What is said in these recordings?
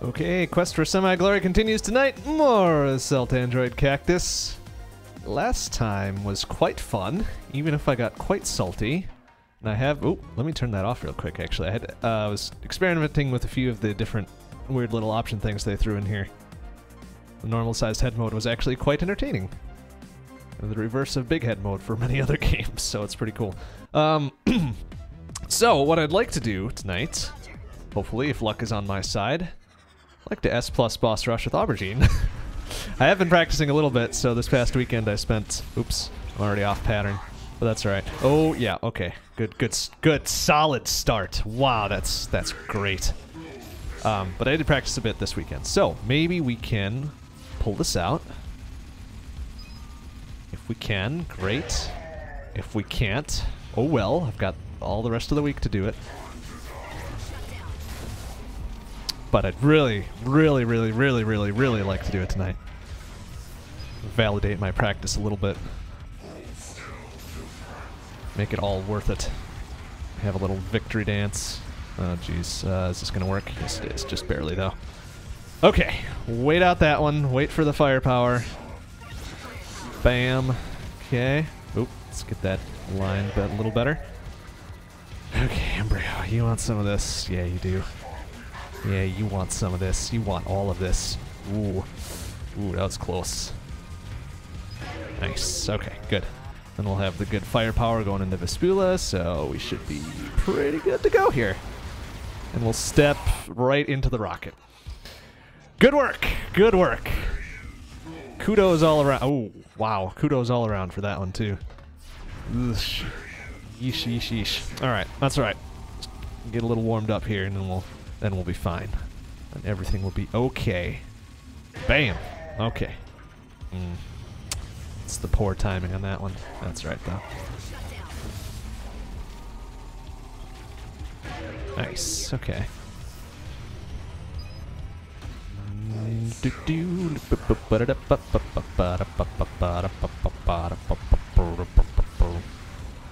Okay, quest for semi-glory continues tonight. More Assault Android Cactus. Last time was quite fun, even if I got quite salty. And I have, oh, let me turn that off real quick actually. I had, uh, was experimenting with a few of the different weird little option things they threw in here. The normal sized head mode was actually quite entertaining. The reverse of big head mode for many other games, so it's pretty cool. Um, so, what I'd like to do tonight, hopefully, if luck is on my side, I'd like to S plus boss rush with Aubergine. I have been practicing a little bit, so this past weekend I spent. Oops, I'm already off pattern, but that's all right. Oh yeah, okay, good, good, good, solid start. Wow, that's that's great. Um, but I did practice a bit this weekend, so maybe we can pull this out. If we can, great. If we can't, oh well. I've got all the rest of the week to do it. But I'd really, really, really, really, really, really like to do it tonight. Validate my practice a little bit. Make it all worth it. Have a little victory dance. Oh, jeez. Uh, is this going to work? Yes, it is. Just barely, though. Okay. Wait out that one. Wait for the firepower. Bam. Okay. Oop. Let's get that line a little better. Okay, Embryo, you want some of this? Yeah, you do. Yeah, you want some of this. You want all of this. Ooh. Ooh, that was close. Nice. Okay, good. Then we'll have the good firepower going into Vespula, so we should be pretty good to go here. And we'll step right into the rocket. Good work. Good work. Kudos all around. Oh, wow. Kudos all around for that one, too. Yeesh, yeesh, yeesh. All right, that's all right. Get a little warmed up here, and then we'll then we'll be fine, and everything will be okay. Bam. Okay. Mm. It's the poor timing on that one. That's right, though. Nice. Okay.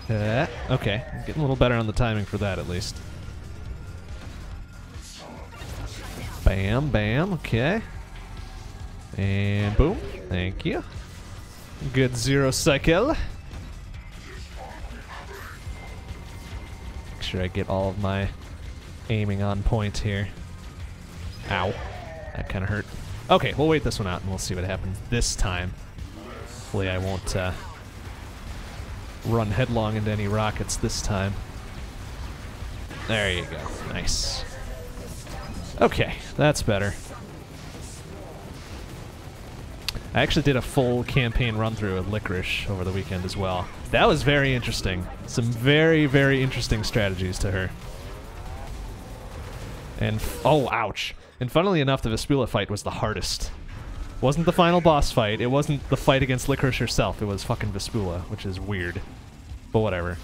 Yeah, okay. Getting a little better on the timing for that at least. Bam, bam, okay. And boom. Thank you. Good zero cycle. Make sure I get all of my aiming on point here. Ow. That kind of hurt. Okay, we'll wait this one out and we'll see what happens this time. Hopefully I won't uh, run headlong into any rockets this time. There you go. Nice. Okay, that's better. I actually did a full campaign run through with Licorice over the weekend as well. That was very interesting. Some very, very interesting strategies to her. And, oh, ouch. And funnily enough, the Vespula fight was the hardest. Wasn't the final boss fight. It wasn't the fight against Licorice herself. It was fucking Vespula, which is weird. But whatever.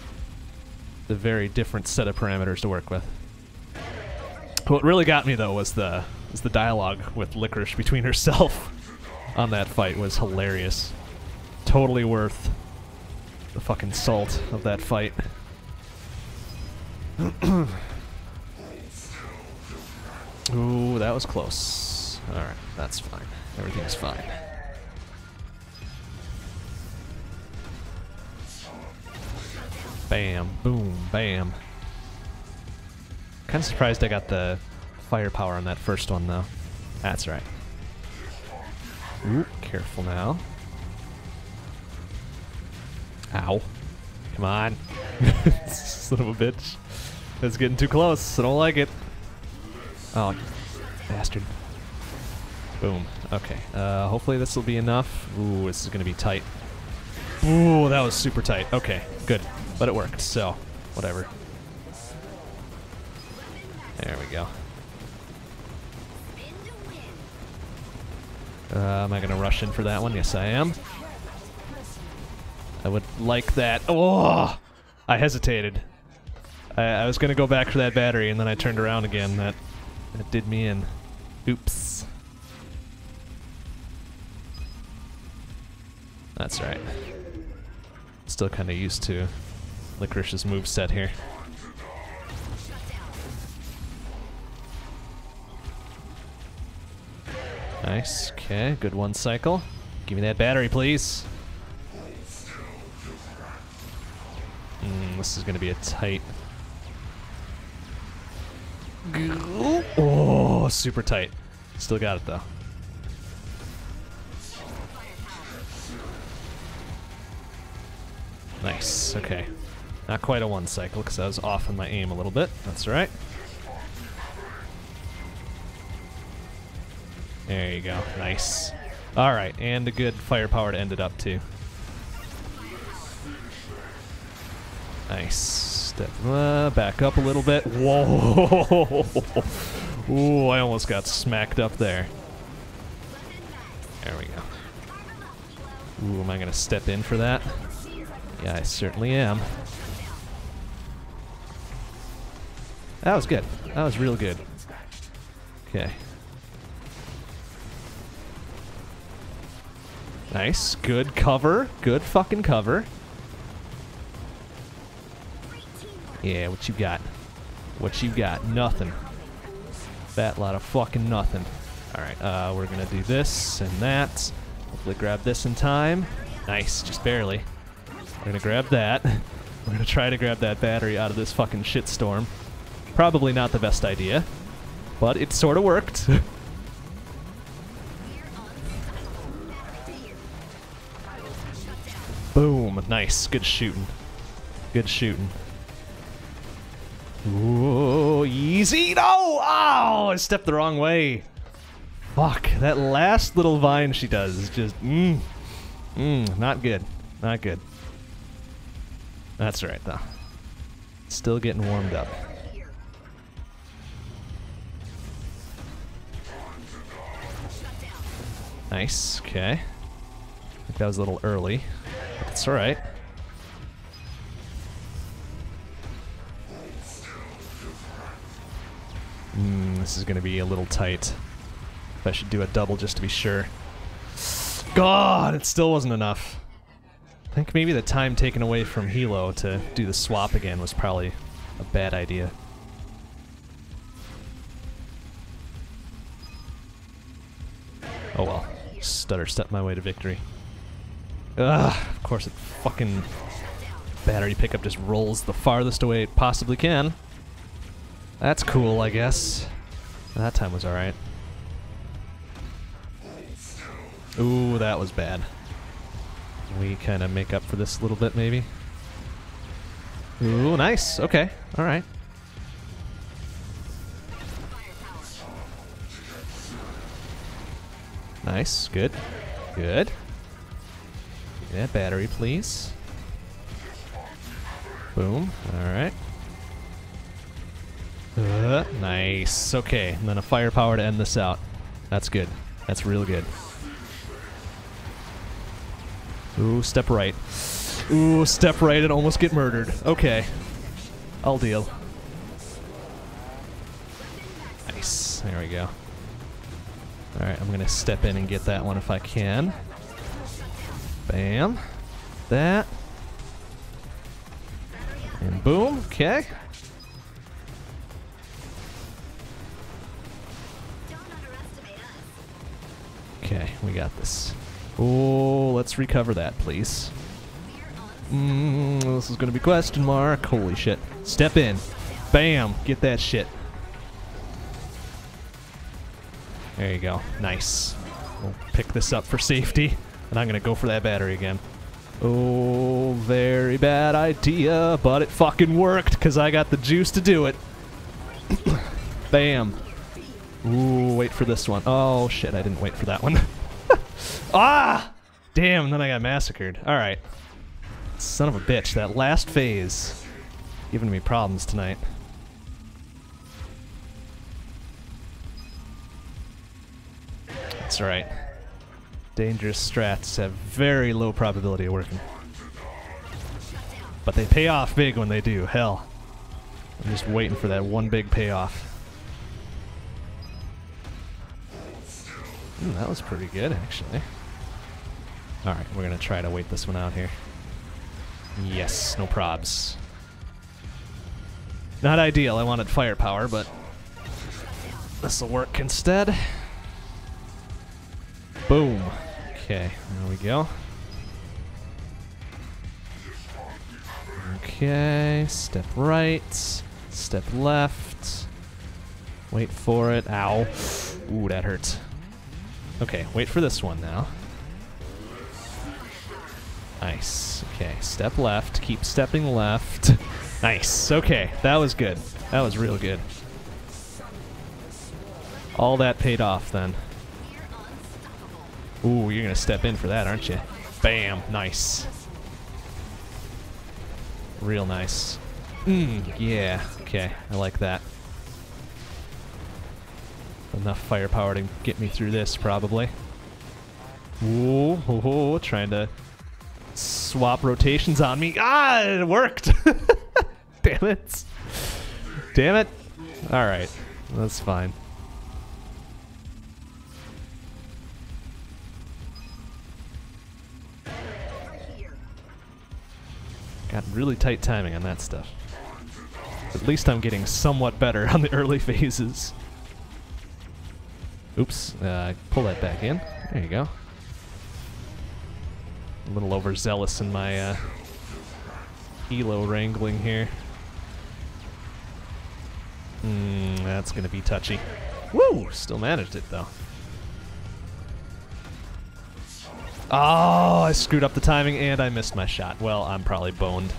The very different set of parameters to work with. What really got me though was the was the dialogue with Licorice between herself on that fight was hilarious. Totally worth the fucking salt of that fight. Ooh, that was close. Alright, that's fine. Everything's fine. Bam, boom, bam. Kind of surprised I got the firepower on that first one, though. That's right. Ooh, careful now. Ow. Come on. Son of a bitch. It's getting too close. I don't like it. Oh, bastard. Boom. Okay. Uh, hopefully this will be enough. Ooh, this is going to be tight. Ooh, that was super tight. Okay, good. But it worked, so whatever. There we go. Uh, am I going to rush in for that one? Yes, I am. I would like that. Oh! I hesitated. I, I was going to go back for that battery, and then I turned around again. That, that did me in. Oops. That's right. Still kind of used to Licorice's move set here. Nice. Okay, good one cycle. Give me that battery, please. Mm, this is going to be a tight. Oh, super tight. Still got it though. Nice. Okay. Not quite a one cycle because I was off on my aim a little bit. That's all right. There you go. Nice. All right, and a good firepower to end it up too. Nice. Step uh, back up a little bit. Whoa! Ooh, I almost got smacked up there. There we go. Ooh, am I gonna step in for that? Yeah, I certainly am. That was good. That was real good. Okay. Nice. Good cover. Good fucking cover. Yeah, what you got? What you got? Nothing. Fat lot of fucking nothing. Alright, uh, we're gonna do this and that. Hopefully grab this in time. Nice, just barely. We're gonna grab that. We're gonna try to grab that battery out of this fucking shitstorm. Probably not the best idea, but it sort of worked. Boom. Nice. Good shooting. Good shooting. Ooh, easy. No! Oh, I stepped the wrong way. Fuck. That last little vine she does is just, mmm. Mmm, not good. Not good. That's right, though. Still getting warmed up. Nice, okay. I think that was a little early. That's alright. Mm, this is going to be a little tight. I should do a double just to be sure. God, it still wasn't enough. I think maybe the time taken away from Hilo to do the swap again was probably a bad idea. Oh well. Stutter step my way to victory. Ugh, of course it fucking battery pickup just rolls the farthest away it possibly can. That's cool, I guess. That time was alright. Ooh, that was bad. We kind of make up for this a little bit, maybe? Ooh, nice. Okay. Alright. Nice. Good. Good. Yeah, battery, please. Boom. Alright. Uh, nice. Okay, and then a firepower to end this out. That's good. That's real good. Ooh, step right. Ooh, step right and almost get murdered. Okay. I'll deal. Nice. There we go. Alright, I'm gonna step in and get that one if I can. Bam. That. And boom. Okay. Okay, we got this. Oh, let's recover that, please. Mm, this is gonna be question mark. Holy shit. Step in. Bam. Get that shit. There you go. Nice. We'll pick this up for safety. And I'm gonna go for that battery again. Oh, very bad idea, but it fucking worked because I got the juice to do it. Bam. Ooh, wait for this one. Oh, shit, I didn't wait for that one. ah! Damn, then I got massacred. Alright. Son of a bitch, that last phase. Giving me problems tonight. That's right. Dangerous strats have very low probability of working. But they pay off big when they do, hell. I'm just waiting for that one big payoff. Mm, that was pretty good, actually. Alright, we're gonna try to wait this one out here. Yes, no probs. Not ideal, I wanted firepower, but this'll work instead. Boom. Okay, there we go. Okay, step right, step left. Wait for it. Ow. Ooh, that hurt. Okay, wait for this one now. Nice. Okay, step left. Keep stepping left. Nice. Okay, that was good. That was real good. All that paid off then. Ooh, you're gonna step in for that, aren't you? Bam. Nice. Real nice. Mmm, yeah. Okay, I like that. Enough firepower to get me through this, probably. Ooh, trying to swap rotations on me. Ah, it worked! Damn it. Damn it. Alright, that's fine. Got really tight timing on that stuff. At least I'm getting somewhat better on the early phases. Oops, uh, pull that back in. There you go. A little overzealous in my uh, Hilo wrangling here. Hmm, that's gonna be touchy. Woo! Still managed it though. Oh, I screwed up the timing and I missed my shot. Well, I'm probably boned.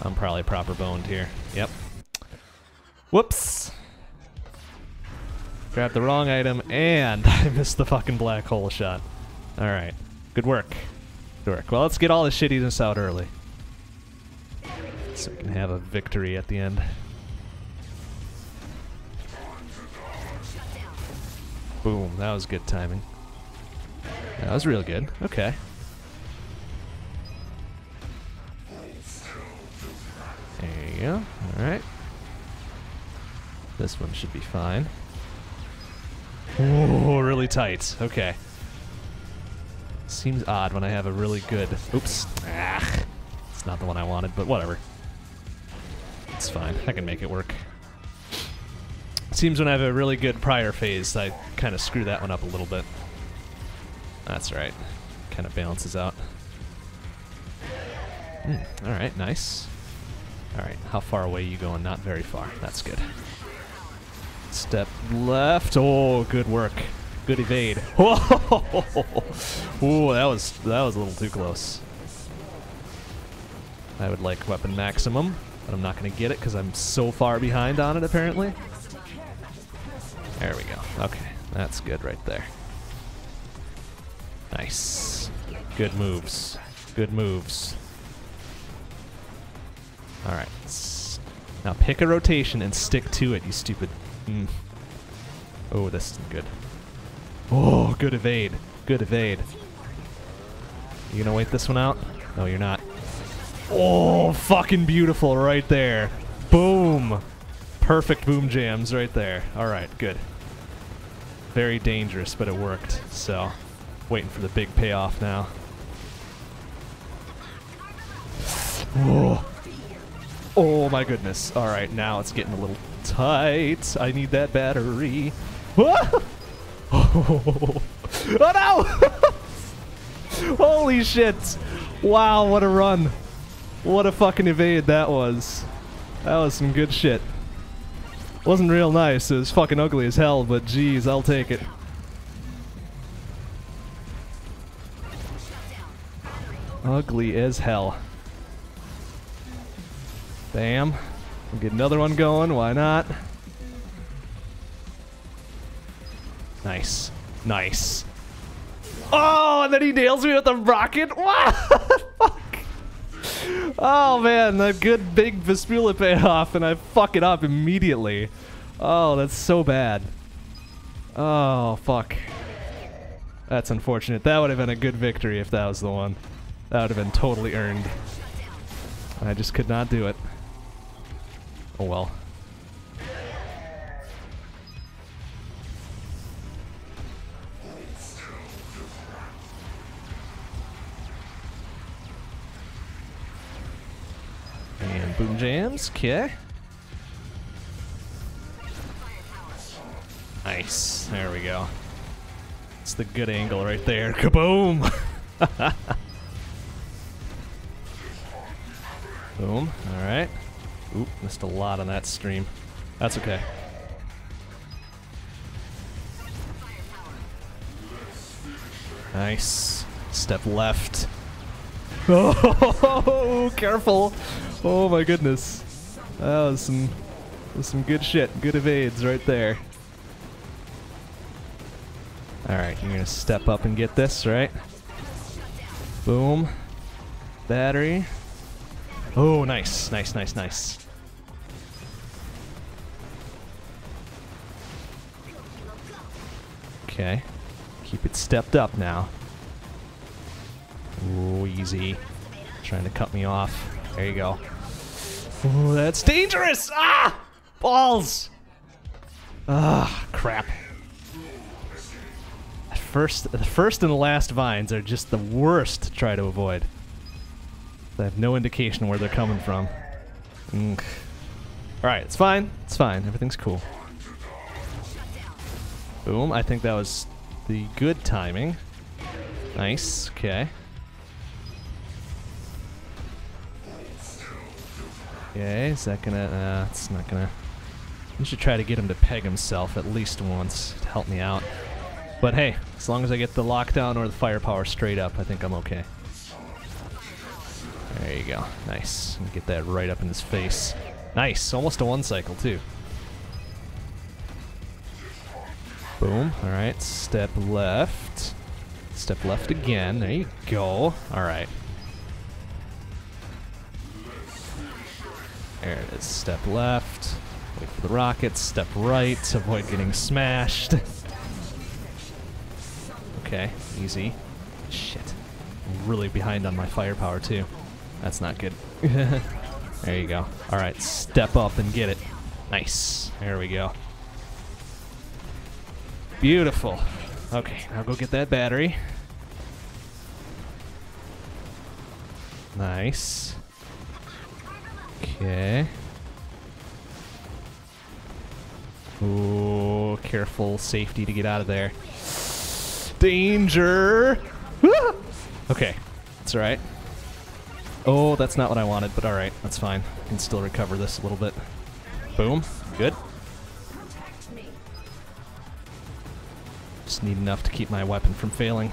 I'm probably proper boned here. Yep. Whoops. Grabbed the wrong item and I missed the fucking black hole shot. Alright. Good work. Good work. Well, let's get all the shittiness out early. So we can have a victory at the end. Boom. That was good timing. That was real good. Okay. There you go. Alright. This one should be fine. Oh, really tight. Okay. Seems odd when I have a really good... Oops. Ah, it's not the one I wanted, but whatever. It's fine. I can make it work. Seems when I have a really good prior phase, I kind of screw that one up a little bit. That's right. Kind of balances out. Mm, Alright, nice. Alright, how far away you going? Not very far. That's good. Step left. Oh, good work. Good evade. Whoa! Ooh, that was that was a little too close. I would like weapon maximum, but I'm not going to get it because I'm so far behind on it apparently. There we go. Okay, that's good right there. Nice. Good moves. Good moves. Alright. Now pick a rotation and stick to it, you stupid. Mm. Oh, this isn't good. Oh, good evade. Good evade. You gonna wait this one out? No, you're not. Oh, fucking beautiful right there. Boom. Perfect boom jams right there. Alright, good. Very dangerous, but it worked, so waiting for the big payoff now. Oh. Oh my goodness. Alright, now it's getting a little tight. I need that battery. Oh, oh no! Holy shit! Wow, what a run. What a fucking evade that was. That was some good shit. Wasn't real nice. It was fucking ugly as hell, but geez, I'll take it. Ugly as hell. Bam. We'll get another one going. Why not? Nice. Nice. Oh, and then he nails me with a rocket? What fuck? Oh man, that good big Vespula payoff and I fuck it up immediately. Oh, that's so bad. Oh, fuck. That's unfortunate. That would have been a good victory if that was the one. That would have been totally earned. I just could not do it. Oh well. And boom jams, okay. Nice, there we go. It's the good angle right there. Kaboom! Boom. Alright. Oop, missed a lot on that stream. That's okay. Nice. Step left. Oh, careful! Oh my goodness. That was some, was some good shit. Good evades right there. Alright, you're gonna step up and get this, right? Boom. Battery. Oh, nice, nice, nice, nice. Okay. Keep it stepped up now. Ooh, easy. Trying to cut me off. There you go. Ooh, that's dangerous! Ah! Balls! Ah, crap. First, the first and the last vines are just the worst to try to avoid. I have no indication where they're coming from. Mm. Alright, it's fine. It's fine. Everything's cool. Boom. I think that was the good timing. Nice. Okay. Okay, is that gonna... Uh, it's not gonna... We should try to get him to peg himself at least once to help me out. But hey, as long as I get the lockdown or the firepower straight up, I think I'm okay. There you go. Nice. Get that right up in his face. Nice. Almost a one cycle, too. Boom. Alright. Step left. Step left again. There you go. Alright. There it is. Step left. Wait for the rockets. Step right. Avoid getting smashed. okay. Easy. Shit. I'm really behind on my firepower, too. That's not good. there you go. Alright, step up and get it. Nice. There we go. Beautiful. Okay, now go get that battery. Nice. Okay. Ooh, careful safety to get out of there. Danger! okay, that's alright. Oh, that's not what I wanted, but alright, that's fine. I can still recover this a little bit. Boom. Good. Just need enough to keep my weapon from failing.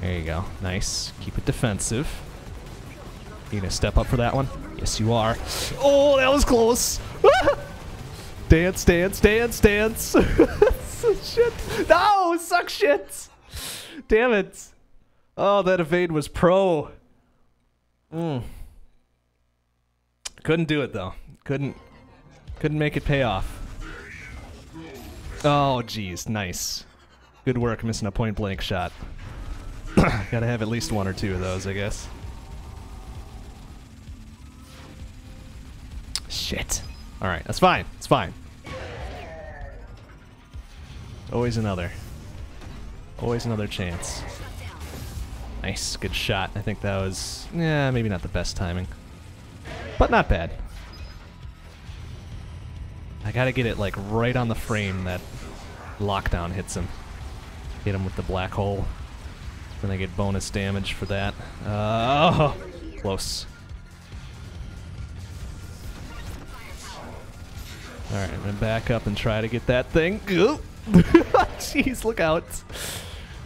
There you go. Nice. Keep it defensive. You gonna step up for that one? Yes, you are. Oh, that was close! dance, dance, dance, dance! shit! No! Suck shit! Damn it! Oh, that evade was pro. Mm. Couldn't do it though. Couldn't couldn't make it pay off. Oh, geez, nice. Good work missing a point blank shot. Gotta have at least one or two of those, I guess. Shit. Alright, that's fine. It's fine. Always another. Always another chance. Nice, good shot. I think that was, yeah, maybe not the best timing. But not bad. I gotta get it like right on the frame that lockdown hits him. Hit him with the black hole. Then I get bonus damage for that. Uh, oh, close. Alright, I'm gonna back up and try to get that thing. Jeez, look out.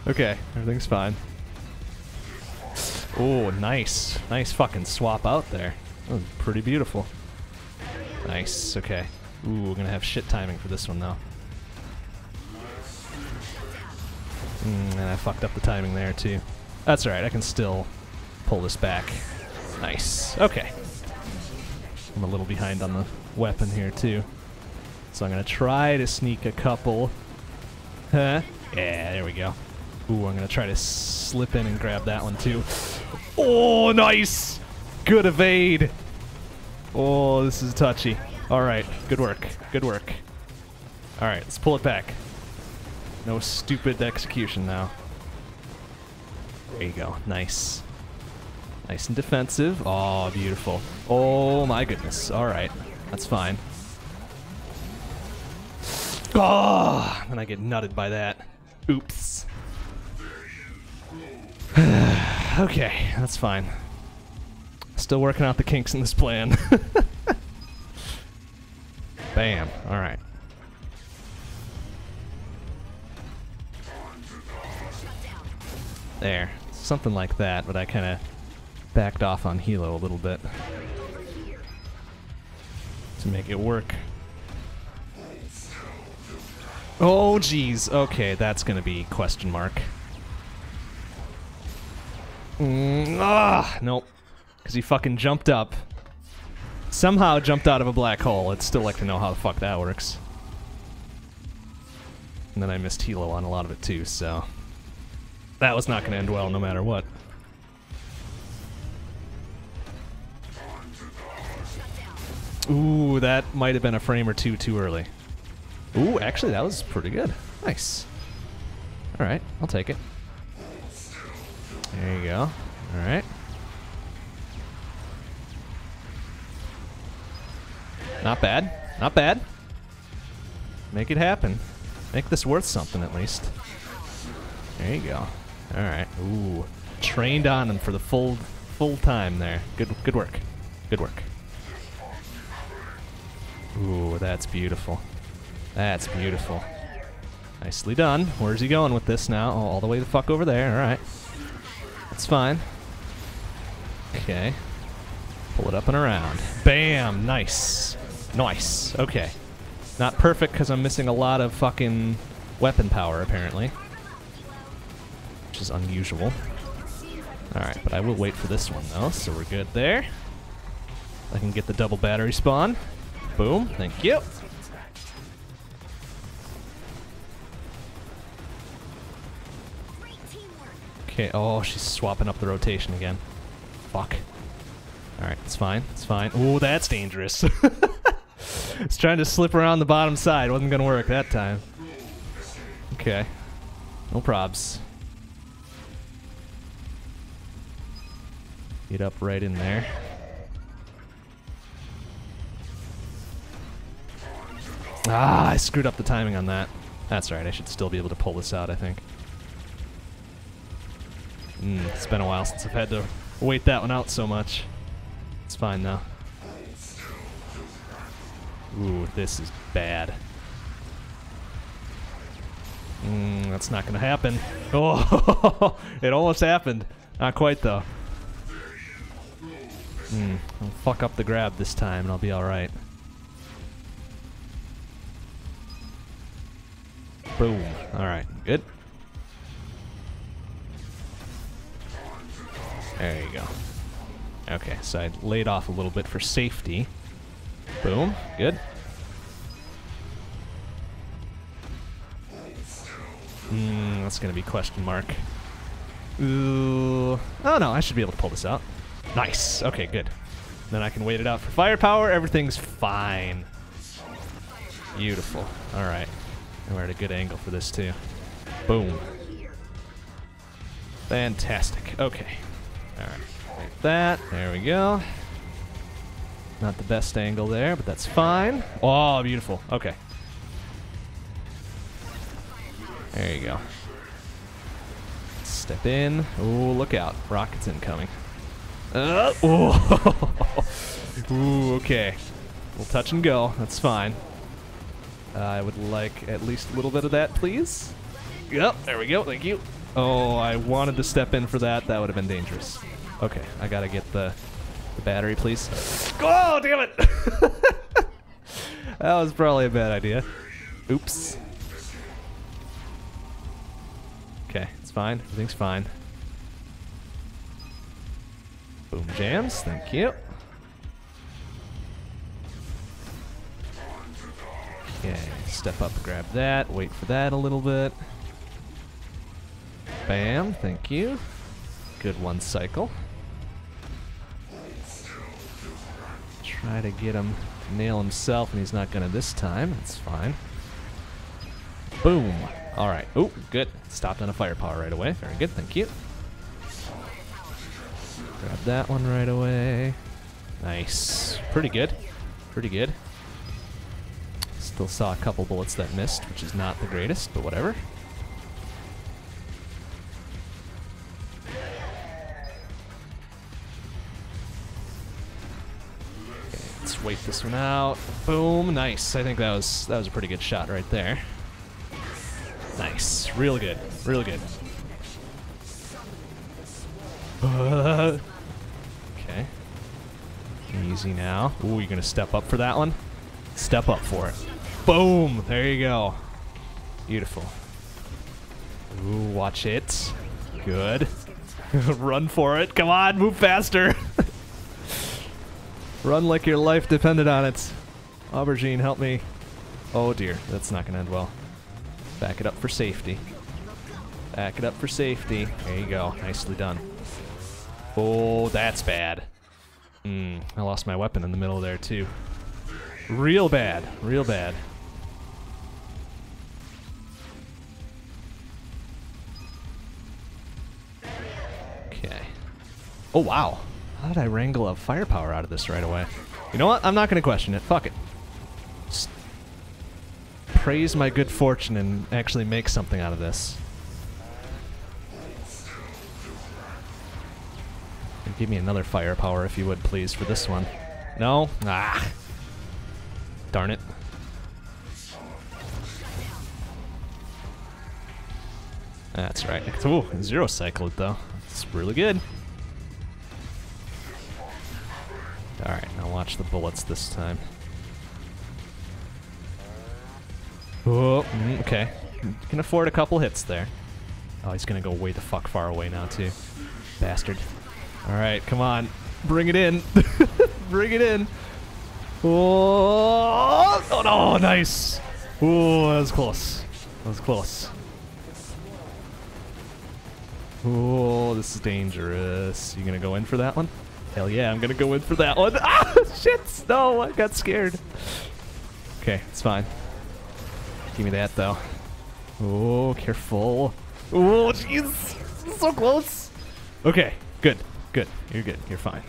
Okay, everything's fine. Oh, nice. Nice fucking swap out there. That was pretty beautiful. Nice, okay. Ooh, we're gonna have shit timing for this one though. Mm, and I fucked up the timing there too. That's alright, I can still pull this back. Nice. Okay. I'm a little behind on the weapon here too. So I'm gonna try to sneak a couple. Huh? Yeah, there we go. Ooh, I'm gonna try to slip in and grab that one too. Oh, nice! Good evade. Oh, this is touchy. All right, good work. Good work. All right, let's pull it back. No stupid execution now. There you go. Nice. Nice and defensive. Oh, beautiful. Oh my goodness. All right. That's fine. Oh, and I get nutted by that. Oops. okay, that's fine. Still working out the kinks in this plan. Bam. All right. There. Something like that, but I kind of backed off on Hilo a little bit to make it work. Oh, jeez. Okay, that's going to be question mark. Mm, ah, nope. Because he fucking jumped up. Somehow jumped out of a black hole. I'd still like to know how the fuck that works. And then I missed Hilo on a lot of it too, so... That was not going to end well no matter what. Ooh, that might have been a frame or two too early. Ooh, actually, that was pretty good. Nice. All right, I'll take it. There you go. All right. Not bad. Not bad. Make it happen. Make this worth something at least. There you go. All right. Ooh, trained on him for the full full time there. Good good work. Good work. Ooh, that's beautiful. That's beautiful. Nicely done. Where's he going with this now? Oh, all the way the fuck over there. All right. That's fine. Okay. Pull it up and around. Bam! Nice. Nice. Okay. Not perfect because I'm missing a lot of fucking weapon power, apparently. Which is unusual. Alright, but I will wait for this one, though, so we're good there. I can get the double battery spawn. Boom. Thank you. Okay, oh, she's swapping up the rotation again. Fuck. Alright, it's fine. It's fine. Oh, that's dangerous. it's trying to slip around the bottom side. Wasn't gonna work that time. Okay. No probs. Get up right in there. Ah, I screwed up the timing on that. That's right, I should still be able to pull this out, I think. Mm, it's been a while since I've had to wait that one out so much. It's fine now. Ooh, this is bad. Mm, that's not gonna happen. Oh, it almost happened. Not quite though. Mm, I'll fuck up the grab this time and I'll be alright. Boom. Alright, good. There you go. Okay, so I laid off a little bit for safety. Boom. Good. Hmm, that's gonna be question mark. Ooh. Oh no, I should be able to pull this out. Nice. Okay, good. Then I can wait it out for firepower. Everything's fine. Beautiful. All right. We're at a good angle for this too. Boom. Fantastic. Okay. All right. Like that. There we go. Not the best angle there, but that's fine. Oh, beautiful. Okay. There you go. Step in. Oh, look out. Rockets incoming. Uh, Ooh, okay. We'll touch and go. That's fine. Uh, I would like at least a little bit of that, please. Yep, there we go. Thank you. Oh, I wanted to step in for that. That would have been dangerous. Okay, I gotta get the, the battery, please. Oh, damn it! that was probably a bad idea. Oops. Okay, it's fine. Everything's fine. Boom jams, thank you. Okay, step up, grab that, wait for that a little bit. Bam, thank you. Good one cycle. Try to get him to nail himself, and he's not gonna this time. That's fine. Boom. All right. Oh, good. Stopped on a firepower right away. Very good. Thank you. Grab that one right away. Nice. Pretty good. Pretty good. Still saw a couple bullets that missed, which is not the greatest, but whatever. Let's wait this one out. Boom, nice. I think that was that was a pretty good shot right there. Nice, real good, real good. Uh, okay. Easy now. Ooh, you're gonna step up for that one? Step up for it. Boom! There you go. Beautiful. Ooh, watch it. Good. Run for it. Come on, move faster. Run like your life depended on it. Aubergine, help me. Oh dear, that's not gonna end well. Back it up for safety. Back it up for safety. There you go. Nicely done. Oh, that's bad. Hmm, I lost my weapon in the middle there too. Real bad. Real bad. Okay. Oh, wow. How did I wrangle a firepower out of this right away? You know what? I'm not going to question it. Fuck it. Just praise my good fortune and actually make something out of this. And give me another firepower if you would, please, for this one. No? Ah. Darn it. That's right. Ooh, zero cycle it though. It's really good. Watch the bullets this time. Oh, mm, okay. Can afford a couple hits there. Oh, he's gonna go way the fuck far away now too. Bastard. Alright, come on. Bring it in. Bring it in. Oh, oh no, nice. Oh, that was close. That was close. Oh, this is dangerous. You gonna go in for that one? Hell yeah, I'm gonna go in for that one. Ah, shit! No, I got scared. Okay, it's fine. Give me that though. Oh, careful. Oh, jeez, so close. Okay, good, good. You're good. You're fine.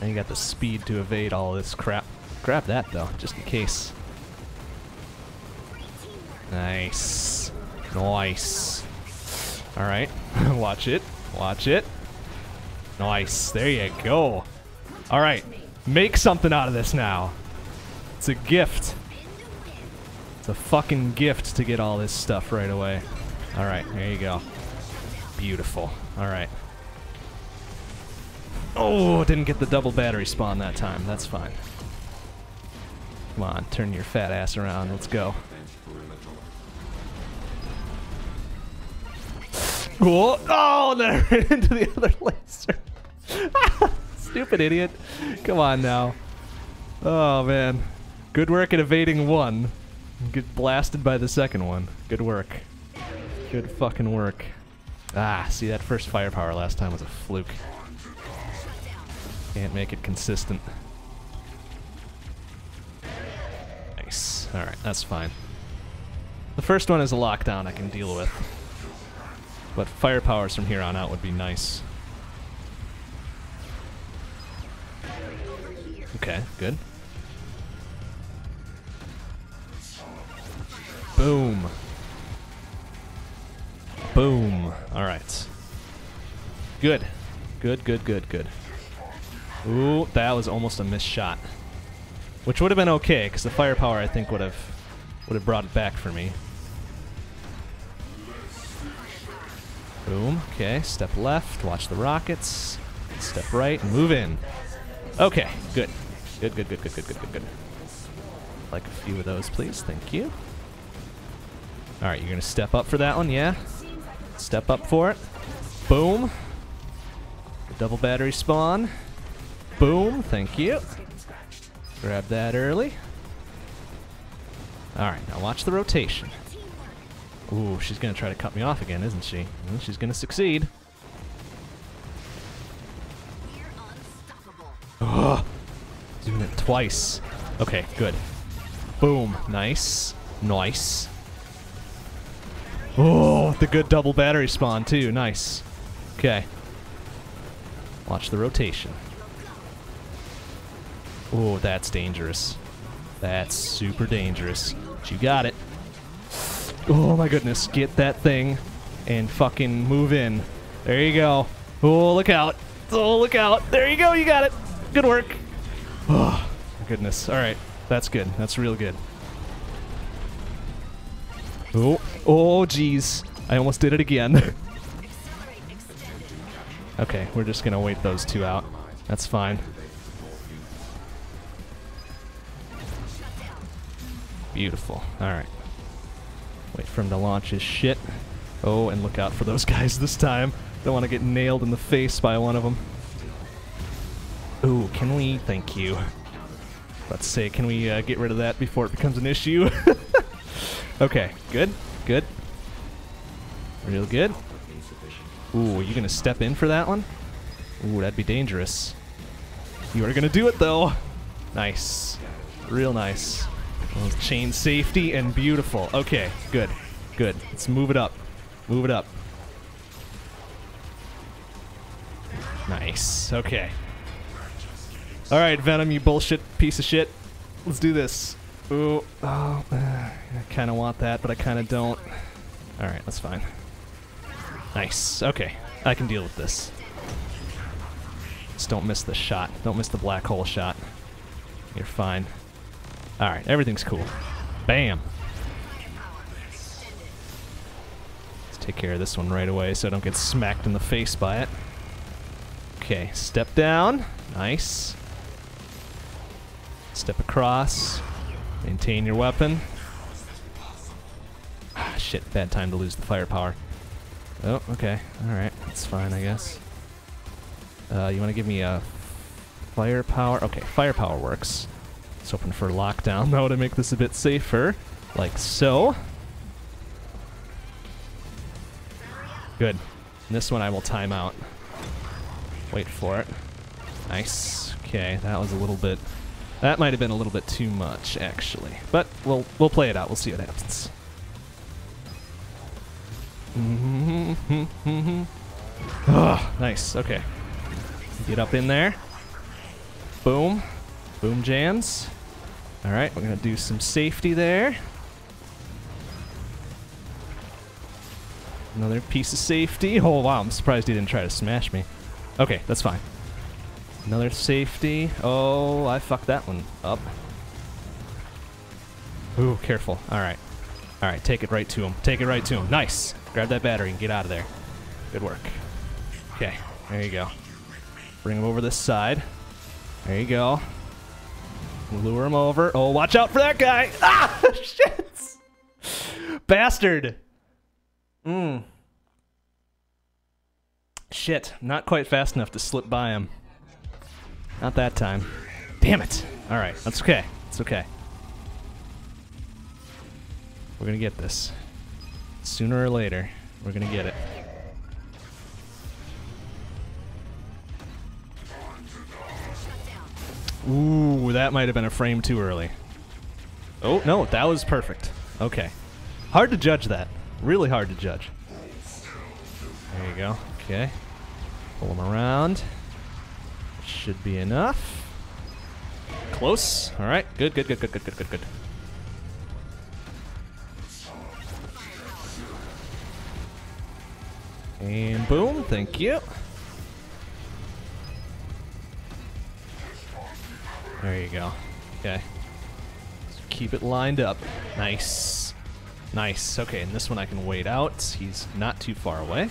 And you got the speed to evade all this crap. Grab that though, just in case. Nice. Nice. Alright. Watch it. Watch it. Nice. There you go. Alright. Make something out of this now. It's a gift. It's a fucking gift to get all this stuff right away. Alright, there you go. Beautiful. Alright. Oh, didn't get the double battery spawn that time. That's fine. Come on, turn your fat ass around. Let's go. Cool. Oh, then I ran into the other laser. Stupid idiot. Come on now. Oh, man. Good work at evading one. Get blasted by the second one. Good work. Good fucking work. Ah, see that first firepower last time was a fluke. Can't make it consistent. Nice. Alright, that's fine. The first one is a lockdown I can deal with. But firepowers from here on out would be nice. Okay, good. Boom. Boom. Alright. Good. Good, good, good, good. Ooh, that was almost a missed shot. Which would have been okay, because the firepower I think would have would have brought it back for me. Boom. Okay, step left, watch the rockets. Step right, move in. Okay, good. Good, good, good, good, good, good, good, good. Like a few of those, please. Thank you. Alright, you're gonna step up for that one, yeah? Step up for it. Boom. Double battery spawn. Boom, thank you. Grab that early. Alright, now watch the rotation. Ooh, she's gonna try to cut me off again, isn't she? Well, she's gonna succeed. Ugh. Doing it twice. Okay, good. Boom. Nice. Nice. Oh, the good double battery spawn, too. Nice. Okay. Watch the rotation. Oh, that's dangerous. That's super dangerous. But you got it. Oh my goodness. Get that thing and fucking move in. There you go. Oh, look out. Oh, look out. There you go. You got it. Good work. Oh, goodness. All right. That's good. That's real good. Oh, oh, jeez. I almost did it again. okay, we're just gonna wait those two out. That's fine. Beautiful. Alright. Wait for him to launch his shit. Oh, and look out for those guys this time. Don't want to get nailed in the face by one of them. Ooh, can we? Thank you. Let's say, can we uh, get rid of that before it becomes an issue? okay, good, good. Real good. Ooh, are you gonna step in for that one? Ooh, that'd be dangerous. You are gonna do it though. Nice. Real nice. chain safety and beautiful. Okay, good. Good. Let's move it up. Move it up. Nice. Okay. Alright, Venom, you bullshit piece of shit. Let's do this. Ooh. Oh, I kind of want that, but I kind of don't. Alright, that's fine. Nice. Okay. I can deal with this. Just don't miss the shot. Don't miss the black hole shot. You're fine. Alright, everything's cool. Bam! Let's take care of this one right away so I don't get smacked in the face by it. Okay, step down. Nice. Step across. Maintain your weapon. Ah, shit, bad time to lose the firepower. Oh, okay. Alright, that's fine, I guess. Uh, you want to give me a firepower? Okay, firepower works. Let's open for lockdown, though, to make this a bit safer. Like so. Good. And this one I will time out. Wait for it. Nice. Okay, that was a little bit that might have been a little bit too much, actually. But we'll we'll play it out. We'll see what happens. oh, nice. Okay. Get up in there. Boom. Boom jams. All right, we're going to do some safety there. Another piece of safety. Oh, wow. I'm surprised he didn't try to smash me. Okay, that's fine. Another safety. Oh, I fucked that one up. Ooh, careful. All right. All right, take it right to him. Take it right to him. Nice. Grab that battery and get out of there. Good work. Okay, there you go. Bring him over this side. There you go. Lure him over. Oh, watch out for that guy. Ah, shit. Bastard. Mmm. Shit, not quite fast enough to slip by him. Not that time. Damn it. Alright, that's okay. It's okay. We're gonna get this. Sooner or later, we're gonna get it. Ooh, that might have been a frame too early. Oh, no, that was perfect. Okay. Hard to judge that. Really hard to judge. There you go. Okay. Pull him around. Should be enough. Close. All right. Good, good, good, good, good, good, good, good. And boom. Thank you. There you go. Okay. Keep it lined up. Nice. Nice. Okay, and this one I can wait out. He's not too far away.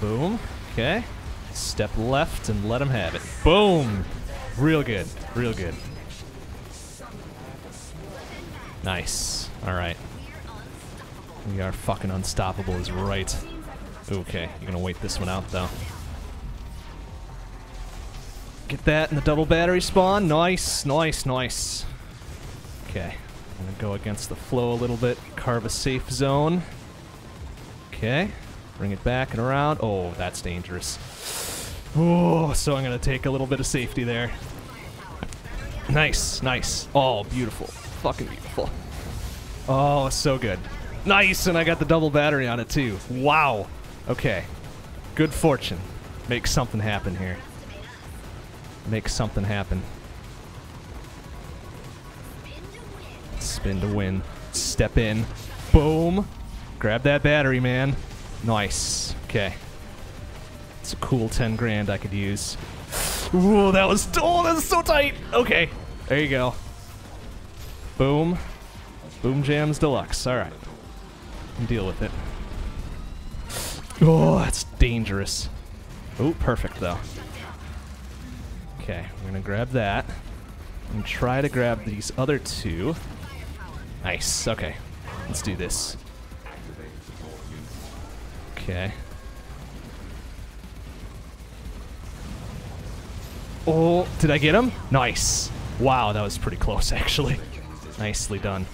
Boom. Okay. Step left and let him have it. Boom! Real good. Real good. Nice. Alright. We are fucking unstoppable is right. Okay, you're gonna wait this one out though. Get that in the double battery spawn. Nice, nice, nice. Okay. I'm gonna go against the flow a little bit. Carve a safe zone. Okay. Bring it back and around. Oh, that's dangerous. Oh, so I'm going to take a little bit of safety there. Nice, nice. Oh, beautiful. Fucking beautiful. Oh, so good. Nice, and I got the double battery on it too. Wow. Okay. Good fortune. Make something happen here. Make something happen. Spin to win. Step in. Boom. Grab that battery, man. Nice. Okay. It's a cool 10 grand I could use. Ooh, that was oh, that was so tight. Okay, there you go. Boom, boom jams deluxe. All right, deal with it. Oh, that's dangerous. Oh, perfect though. Okay, we're gonna grab that and try to grab these other two. Nice. Okay, let's do this. Okay. Oh, did I get him? Nice. Wow, that was pretty close, actually. Nicely done.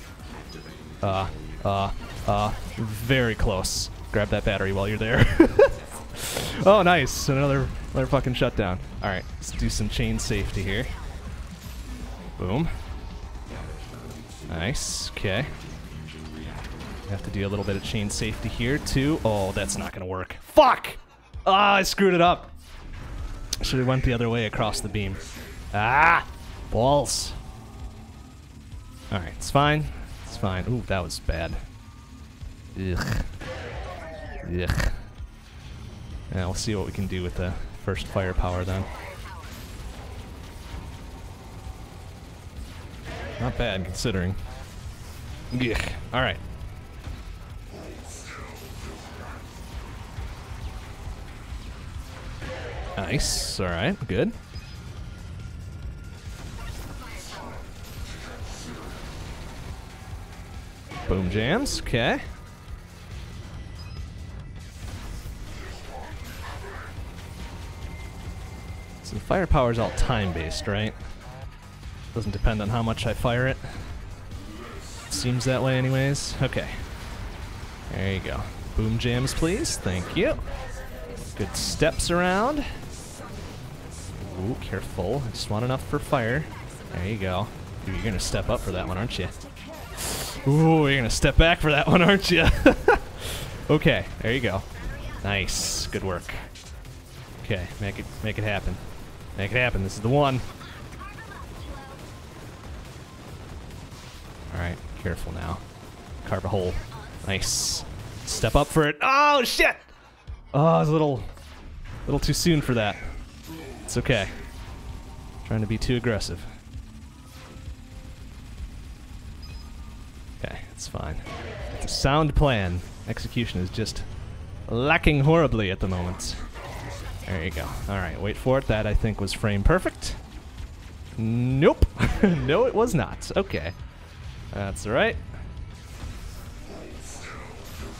Uh, uh, uh, very close. Grab that battery while you're there. oh, nice. Another, another fucking shutdown. All right, let's do some chain safety here. Boom. Nice. Okay. Have to do a little bit of chain safety here, too. Oh, that's not going to work. Fuck! Ah, I screwed it up. Should have went the other way across the beam. Ah! Balls. Alright, it's fine. It's fine. Ooh, that was bad. Ugh. Ugh. Yeah, we'll see what we can do with the first firepower then. Not bad, considering. Alright. Nice. Alright, good. Boom jams, okay. So the firepower is all time-based, right? Doesn't depend on how much I fire it. Seems that way anyways. Okay. There you go. Boom jams, please. Thank you. Good steps around. Ooh, careful. I just want enough for fire. There you go. Ooh, you're gonna step up for that one, aren't you? Ooh, you're gonna step back for that one, aren't you? okay, there you go. Nice. Good work. Okay, make it make it happen. Make it happen. This is the one. Alright, careful now. Carve a hole. Nice. Step up for it. Oh shit! Oh, it's a little little too soon for that. It's okay. Trying to be too aggressive. Okay, it's fine. It's a sound plan. Execution is just lacking horribly at the moment. There you go. Alright, wait for it. That, I think, was frame perfect. Nope. no, it was not. Okay. That's right.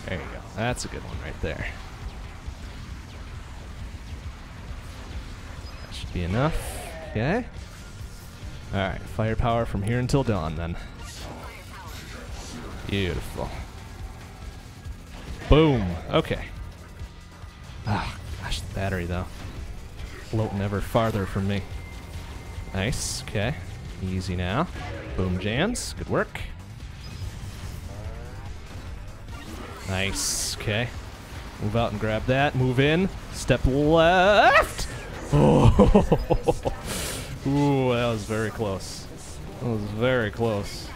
There you go. That's a good one right there. Be enough. Okay. Alright, firepower from here until dawn then. Beautiful. Boom. Okay. Ah, gosh, the battery though. Floating ever farther from me. Nice. Okay. Easy now. Boom jams. Good work. Nice. Okay. Move out and grab that. Move in. Step left. Oh, Ooh, that was very close. That was very close.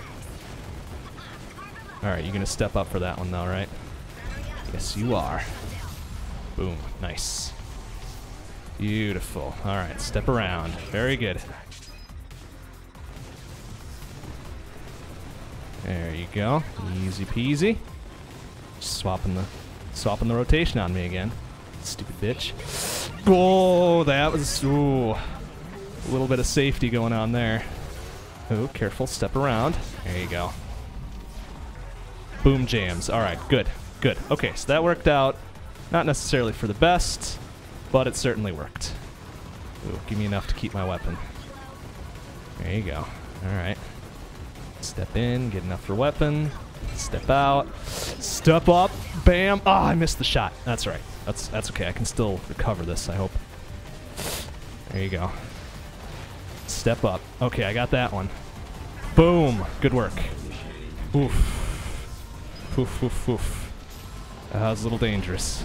Alright, you're gonna step up for that one though, right? Yes, you are. Boom. Nice. Beautiful. Alright, step around. Very good. There you go. Easy peasy. Swapping the swapping the rotation on me again. Stupid bitch. Oh, that was ooh, a little bit of safety going on there. Oh, careful, step around. There you go. Boom jams. All right, good, good. Okay, so that worked out. Not necessarily for the best, but it certainly worked. Ooh, give me enough to keep my weapon. There you go. All right. Step in, get enough for weapon. Step out. Step up. Bam. Ah, oh, I missed the shot. That's right. That's that's okay. I can still recover this, I hope. There you go. Step up. Okay, I got that one. Boom. Good work. Oof. Oof, oof, oof. Uh, that was a little dangerous.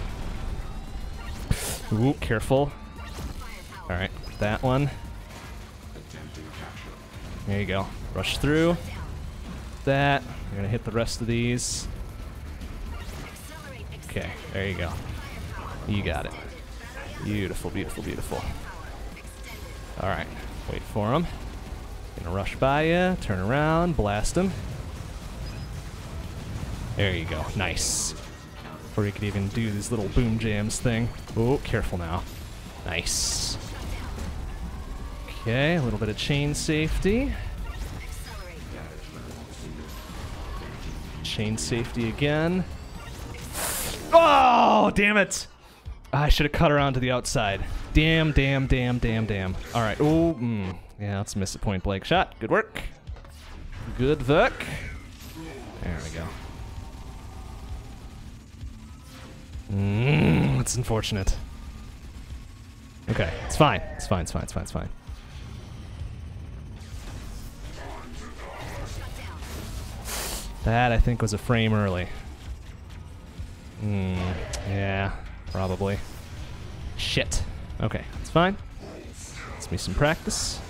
Ooh, careful. Alright, that one. There you go. Rush through. that. We're gonna hit the rest of these. Okay, there you go. You got it. Beautiful, beautiful, beautiful. Alright, wait for him. Gonna rush by ya, turn around, blast him. There you go, nice. Before he could even do this little boom jams thing. Oh, careful now. Nice. Okay, a little bit of chain safety. Chain safety again. Oh, damn it! I should have cut around to the outside. Damn, damn, damn, damn, damn. All right. Oh, mm. yeah, let's miss a point blank shot. Good work. Good work. There we go. Mmm, that's unfortunate. Okay, it's fine. It's fine, it's fine, it's fine, it's fine. That, I think, was a frame early. Hmm, yeah, probably. Shit. Okay, it's fine. Let's me some practice.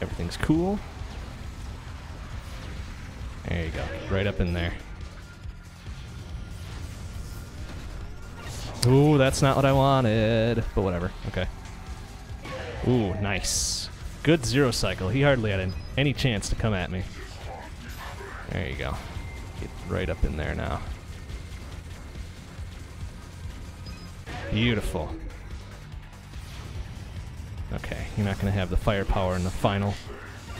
Everything's cool. There you go. Right up in there. Ooh, that's not what I wanted. But whatever. Okay. Ooh, nice. Good zero cycle. He hardly had any chance to come at me. There you go. Get right up in there now. Beautiful. Okay, you're not going to have the firepower in the final.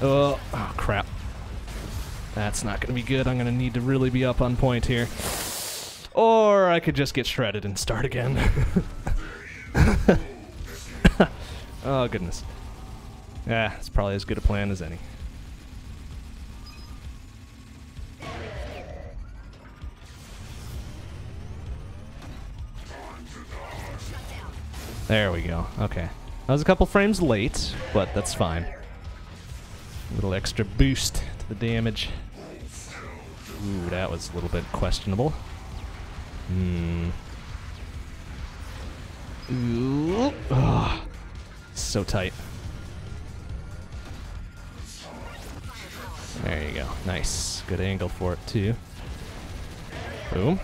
Oh, oh, crap. That's not going to be good. I'm going to need to really be up on point here. Or I could just get shredded and start again. oh, goodness. Yeah, it's probably as good a plan as any. There we go. Okay. I was a couple frames late, but that's fine. A little extra boost to the damage. Ooh, that was a little bit questionable. Hmm. Ooh. Oh, so tight. There you go. Nice. Good angle for it, too. Boom.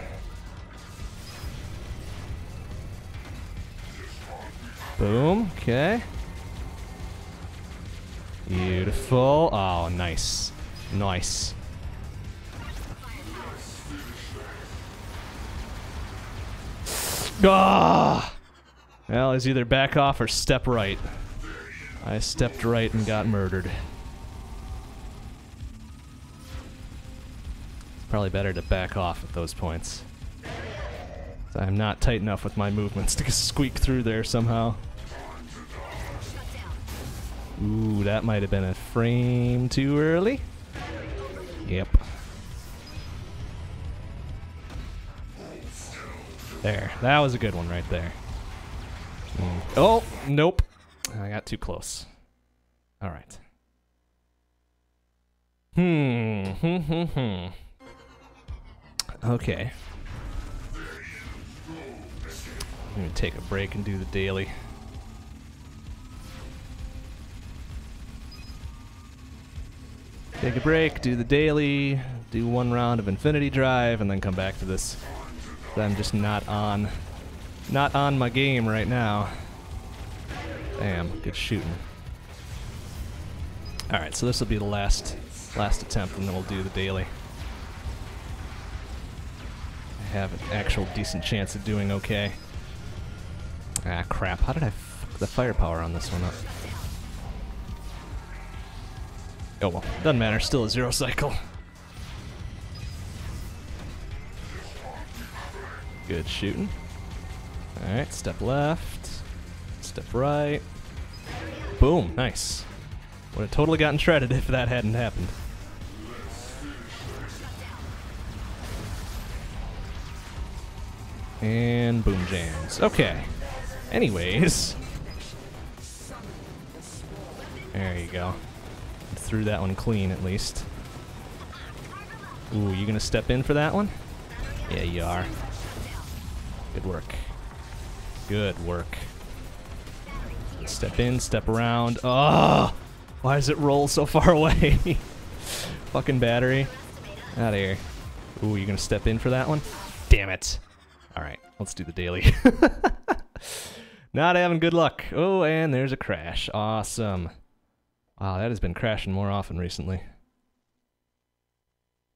Boom. Okay. Beautiful. Oh, nice. Nice. Ah! Well, it's either back off or step right. I stepped right and got murdered. It's probably better to back off at those points. I'm not tight enough with my movements to squeak through there somehow. Ooh, that might have been a frame too early. Yep. There. That was a good one right there. Mm. Oh, nope. I got too close. All right. Hmm. Hmm. Hmm. Hmm. Okay. I'm gonna take a break and do the daily. Take a break, do the daily, do one round of Infinity Drive, and then come back to this. I'm just not on, not on my game right now. Damn, good shooting. All right, so this will be the last, last attempt, and then we'll do the daily. I have an actual decent chance of doing okay. Ah, crap. How did I fuck the firepower on this one up? Oh well, doesn't matter, still a zero cycle. Good shooting. Alright, step left, step right. Boom, nice. Would have totally gotten shredded if that hadn't happened. And boom jams. Okay. Anyways. There you go through that one clean at least. Ooh, you gonna step in for that one? Yeah, you are. Good work. Good work. Step in, step around. Oh! Why does it roll so far away? Fucking battery. Out of here. Ooh, you gonna step in for that one? Damn it. Alright, let's do the daily. Not having good luck. Oh, and there's a crash. Awesome. Wow, that has been crashing more often recently.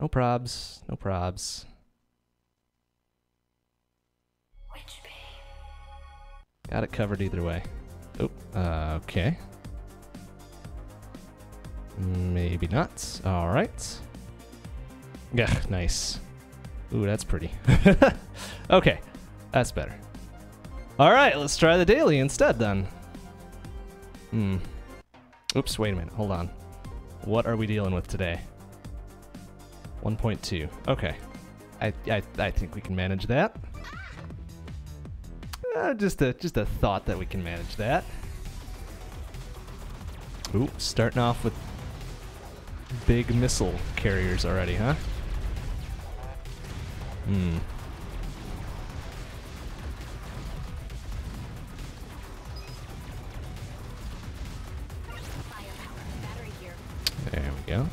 No probs. No probs. Got it covered either way. Oh, uh, okay. Maybe not. Alright. Yeah, nice. Ooh, that's pretty. okay, that's better. Alright, let's try the daily instead then. Hmm. Oops, wait a minute, hold on. What are we dealing with today? 1.2. Okay. I, I, I think we can manage that. Uh, just a just a thought that we can manage that. Ooh, starting off with big missile carriers already, huh? Hmm. Go.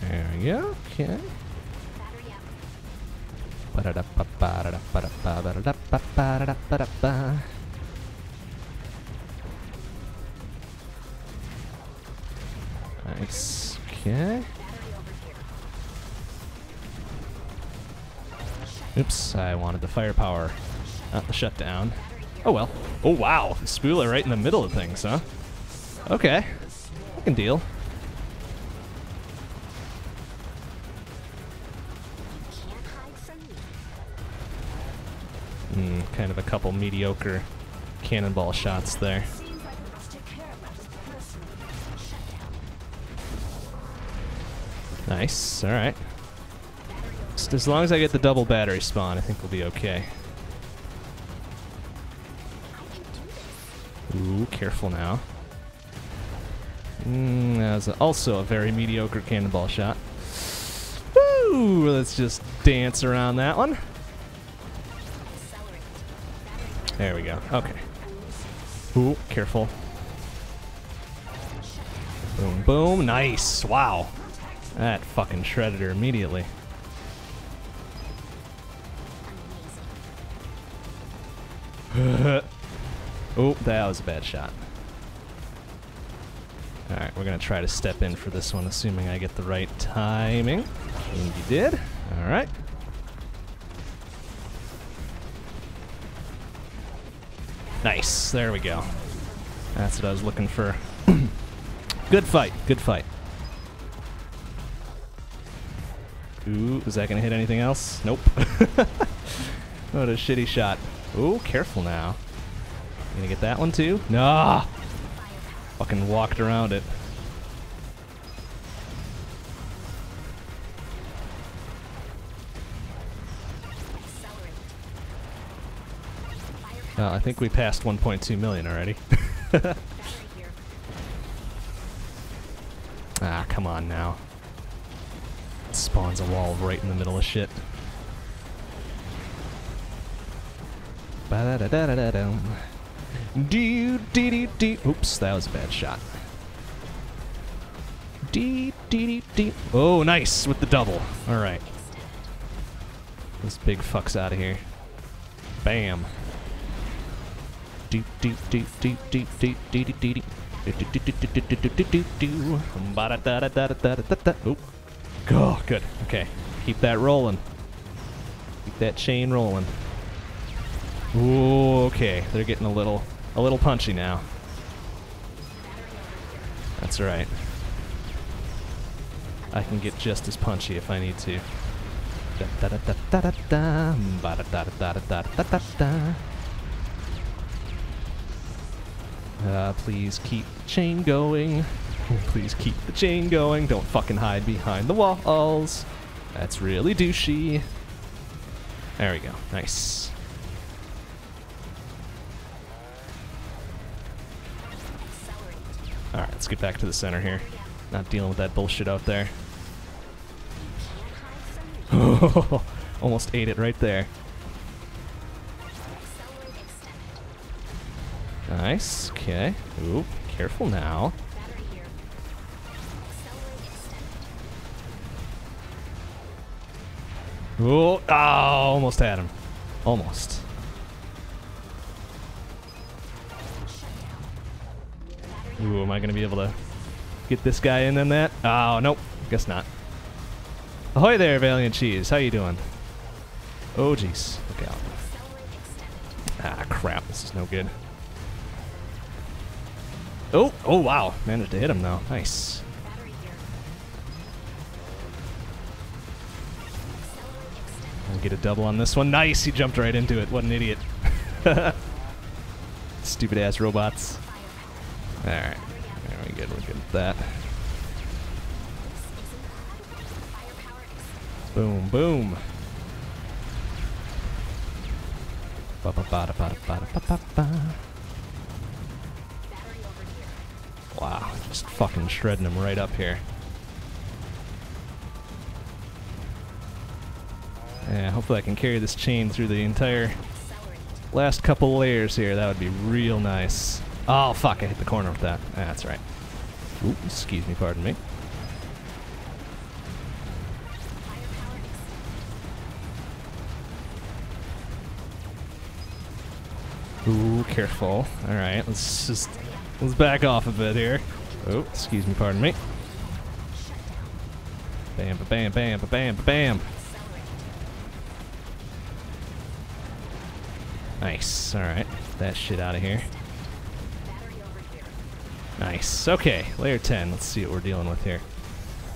There we go. Okay. Nice. Okay. Oops, I wanted the firepower, the shutdown. Oh well. Oh wow, Spooler right in the middle of things, huh? Okay, I can deal. Hmm, kind of a couple mediocre cannonball shots there. Nice, alright. As long as I get the double battery spawn, I think we'll be okay. Ooh, careful now. Mm, that was also a very mediocre cannonball shot. Woo! Let's just dance around that one. There we go. Okay. Ooh, careful. Boom, boom. Nice. Wow. That fucking shredded her immediately. oh, that was a bad shot. Alright, we're gonna try to step in for this one, assuming I get the right timing. And you did. Alright. Nice. There we go. That's what I was looking for. good fight. Good fight. Ooh, is that gonna hit anything else? Nope. what a shitty shot. Ooh, careful now. Gonna get that one too? Nah! Fucking walked around it. Well, I think we passed 1.2 million already. ah, come on now. Spawns a wall right in the middle of shit. Ba da da da da dum. Do dee dee dee. Oops, that was a bad shot. Dee dee dee dee. Oh, nice with the double. All right. This big fuck's out of here. Bam. Do do do do do do do do do do. Oh, oh, good. Okay, keep that rolling. Keep that chain rolling. Ooh, okay, they're getting a little, a little punchy now. That's right. I can get just as punchy if I need to. Uh, please keep the chain going. please keep the chain going. Don't fucking hide behind the walls. That's really douchey. There we go. Nice. Alright, let's get back to the center here. Not dealing with that bullshit out there. Almost ate it right there. Nice. Okay. Ooh, careful now. Ooh, oh, almost had him. Almost. Ooh, am I going to be able to get this guy in on that? Oh, nope. Guess not. Ahoy there, Valiant Cheese. How you doing? Oh, jeez. Look out. Ah, crap. This is no good. Oh, oh, wow. Managed to hit him, though. Nice. We'll get a double on this one. Nice. He jumped right into it. What an idiot. Stupid ass robots. Alright. There we good. We're good with that. Boom, boom. Ba ba ba da ba da ba da ba ba ba. Wow, just fucking shredding them right up here. Yeah, hopefully I can carry this chain through the entire last couple layers here. That would be real nice. Oh, fuck, I hit the corner with that. Ah, That's right. Ooh, excuse me, pardon me. Ooh, careful. Alright, let's just let's back off a bit here. Oh, excuse me, pardon me. Bam ba bam bam ba bam ba bam. Nice. Alright. That shit out of here. Nice. Okay, layer 10. Let's see what we're dealing with here.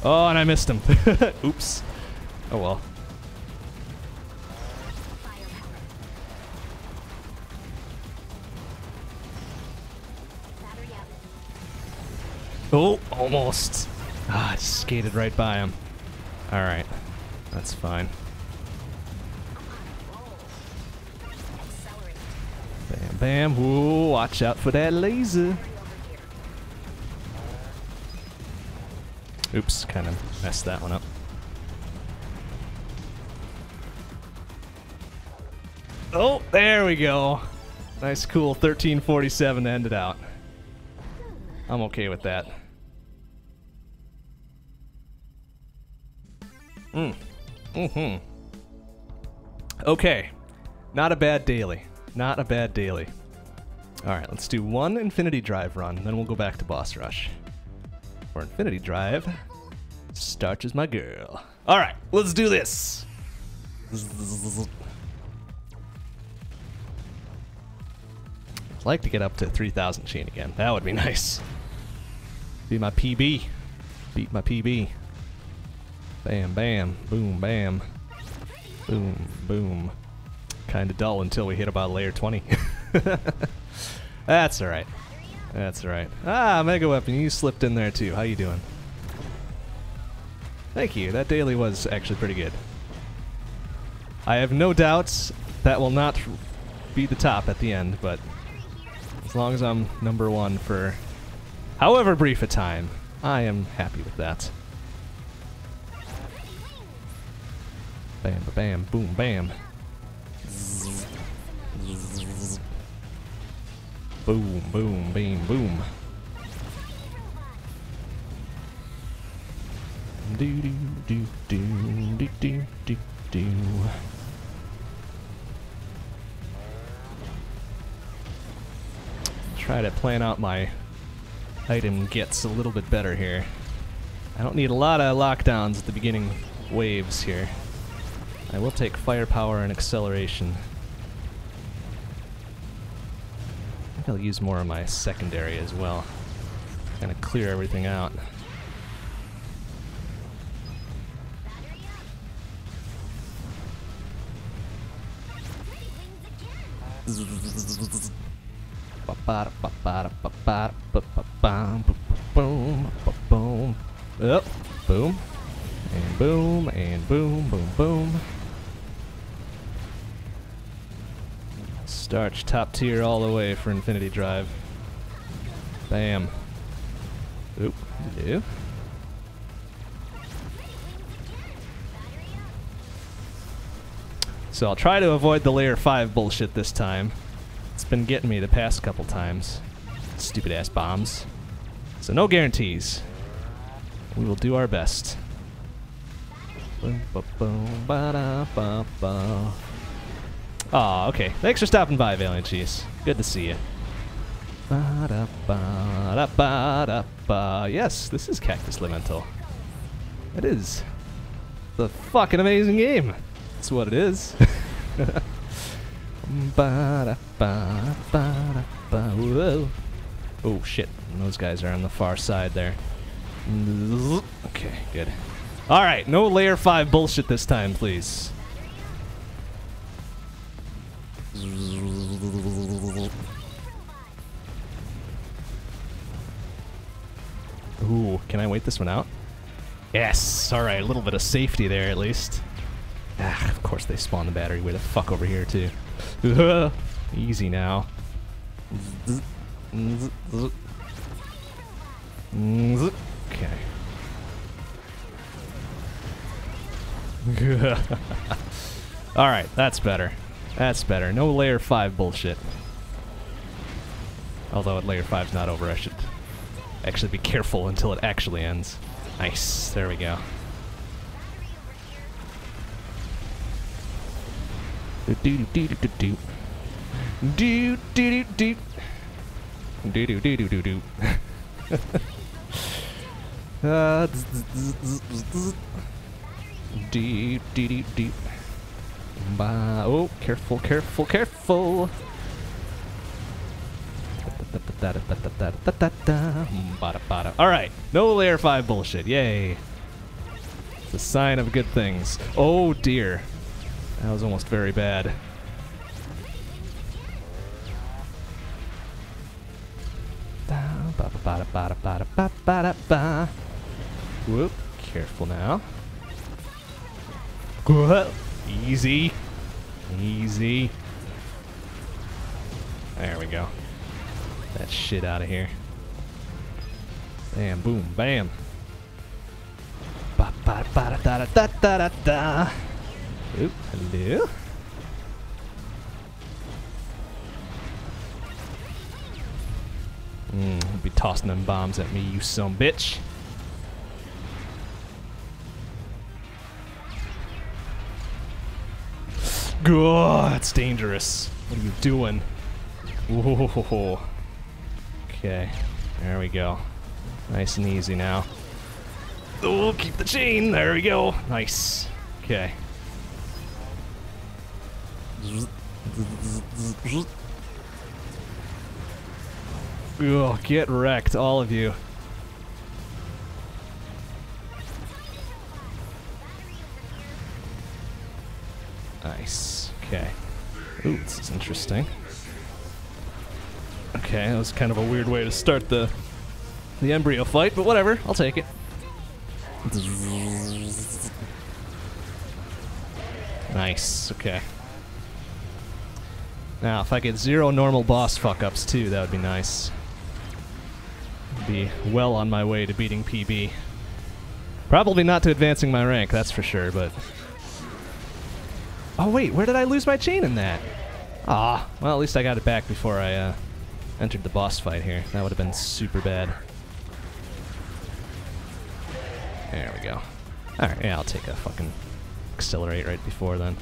Oh, and I missed him. Oops. Oh well. Oh, almost. Ah, I skated right by him. Alright. That's fine. Bam bam. Whoa, watch out for that laser. Battery over here. Oops, kind of messed that one up. Oh, there we go. Nice, cool 1347 to end it out. I'm okay with that. Mm. Mm-hmm. Okay. Not a bad daily. Not a bad daily. Alright, let's do one Infinity Drive run, then we'll go back to Boss Rush. For Infinity Drive, Starch is my girl. Alright, let's do this! I'd like to get up to 3,000 chain again. That would be nice. Be my PB. Beat my PB. Bam, bam, boom, bam. Boom, boom. Kinda dull until we hit about layer 20. That's alright. That's right. Ah, Mega Weapon, you slipped in there too. How you doing? Thank you. That daily was actually pretty good. I have no doubts that will not be the top at the end, but as long as I'm number one for however brief a time, I am happy with that. Bam, ba bam, boom, bam. Boom, boom, beam, boom. Do do do do do do do do. Try to plan out my item gets a little bit better here. I don't need a lot of lockdowns at the beginning waves here. I will take firepower and acceleration. Think I'll use more of my secondary as well. Kind of clear everything out. Boom. And boom. Boom. Boom. Starch top tier all the way for Infinity Drive. Bam. Oop. Hello. So I'll try to avoid the layer 5 bullshit this time. It's been getting me the past couple times. Stupid ass bombs. So no guarantees. We will do our best. Boom, ba, boom, ba, da, ba, ba. Aw, okay. Thanks for stopping by, Valiant Cheese. Good to see you. Ba, da, ba, da, ba, da. Yes, this is Cactus Elemental. It is. The fucking amazing game. That's what it is. Oh shit, those guys are on the far side there. Okay, good. Alright, no layer 5 bullshit this time, please. Ooh, can I wait this one out? Yes! Alright, a little bit of safety there at least. Ah, of course they spawn the battery way the fuck over here too. Easy now. Okay. Alright, that's better. That's better. No layer 5 bullshit. Although at layer 5's not over, I should actually be careful until it actually ends. Nice. There we go. Do do do do do do. Do do do do. Do do do do do do. Uh. Do do do. Oh, careful, careful, careful. All right, no layer five bullshit. Yay! It's a sign of good things. Oh dear, that was almost very bad. Whoop, careful now. Easy. Easy. There we go. That shit out of here. Bam, boom, bam. Ba ba ba da da da da da da. Oop, hello. Mm, be tossing them bombs at me, you some bitch. Oh, that's dangerous. What are you doing? Whoa. Okay, there we go. Nice and easy now. Oh, keep the chain. There we go. Nice. Okay. Oh, get wrecked, all of you. Nice. Okay. Ooh, this is interesting. Okay, that was kind of a weird way to start the the embryo fight, but whatever. I'll take it. Nice. Okay. Now, if I get zero normal boss fuck ups too, that would be nice. Be well on my way to beating PB. Probably not to advancing my rank, that's for sure, but. Oh, wait, where did I lose my chain in that? Ah, well, at least I got it back before I uh, entered the boss fight here. That would have been super bad. There we go. Alright, yeah, I'll take a fucking accelerate right before then.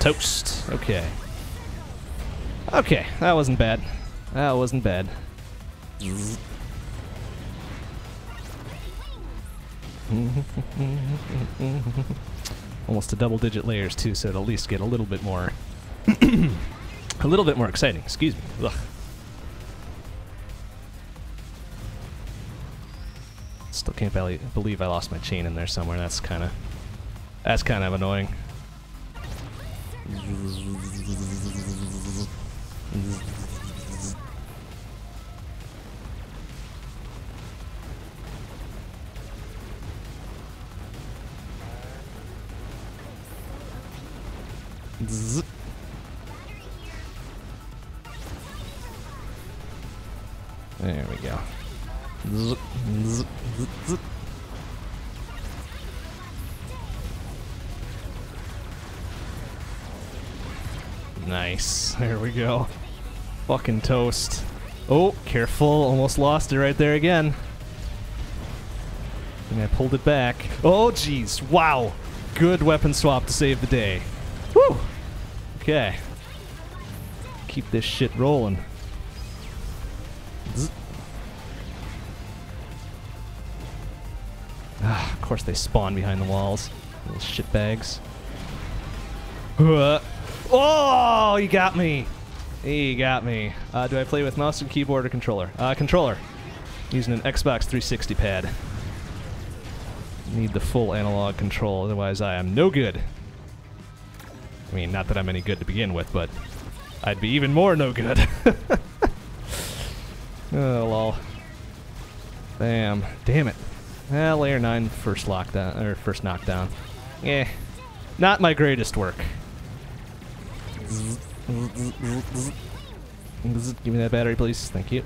Toast. Okay. Okay, that wasn't bad. That wasn't bad. Almost to double digit layers too, so it'll at least get a little bit more a little bit more exciting, excuse me. Ugh. Still can't beli- believe I lost my chain in there somewhere. That's kind of that's kind of annoying. Zzz. There we go. Zzz, zzz, zzz. Nice. There we go. Fucking toast. Oh, careful. Almost lost it right there again. And I pulled it back. Oh, jeez. Wow. Good weapon swap to save the day. Whew. Okay. Keep this shit rolling. Ah, of course they spawn behind the walls. Little shitbags. Oh, you got me. You got me. Uh, do I play with mouse and keyboard or controller? Uh, controller. Using an Xbox 360 pad. Need the full analog control, otherwise I am no good. I mean, not that I'm any good to begin with, but I'd be even more no good. oh, lol. Damn. Damn it. Well, layer 9 first lockdown, or first knockdown. Eh. Not my greatest work. Give me that battery, please. Thank you.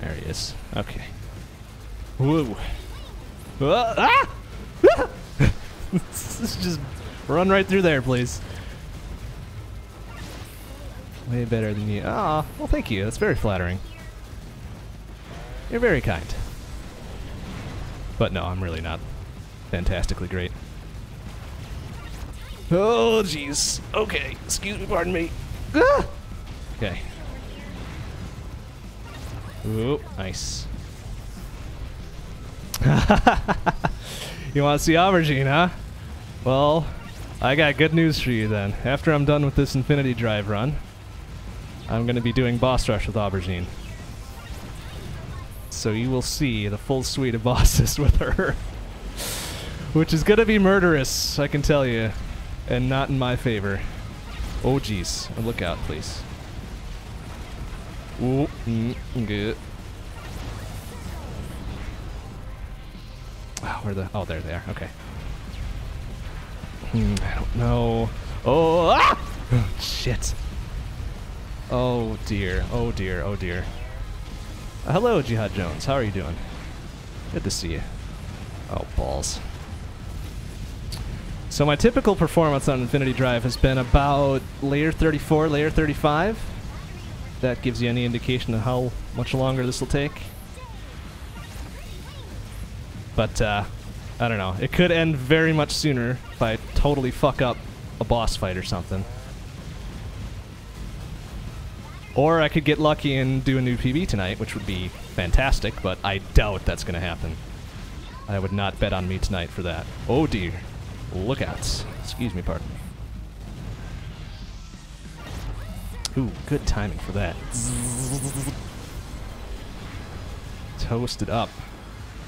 There he is. Okay. Whoa. Ah! Ah! just run right through there, please. Way better than you. Ah, well, thank you. That's very flattering. You're very kind. But no, I'm really not fantastically great. Oh, jeez. Okay. Excuse me, pardon me. Ah! Okay. Ooh, nice. you want to see Aubergine, huh? Well, I got good news for you then. After I'm done with this Infinity Drive run, I'm going to be doing Boss Rush with Aubergine. So you will see the full suite of bosses with her. Which is going to be murderous, I can tell you. And not in my favor. Oh, jeez. Look out, please. Ooh, mm, good. Oh, where the? Oh, there they are. Okay. Hmm, I don't know. Oh, ah! shit. Oh dear. Oh dear. Oh dear. Uh, hello, Jihad Jones. How are you doing? Good to see you. Oh balls. So my typical performance on Infinity Drive has been about layer 34, layer 35. That gives you any indication of how much longer this will take. But, uh, I don't know. It could end very much sooner if I totally fuck up a boss fight or something. Or I could get lucky and do a new PB tonight, which would be fantastic, but I doubt that's going to happen. I would not bet on me tonight for that. Oh dear. Lookouts. Excuse me, pardon me. Ooh, good timing for that. Toasted up.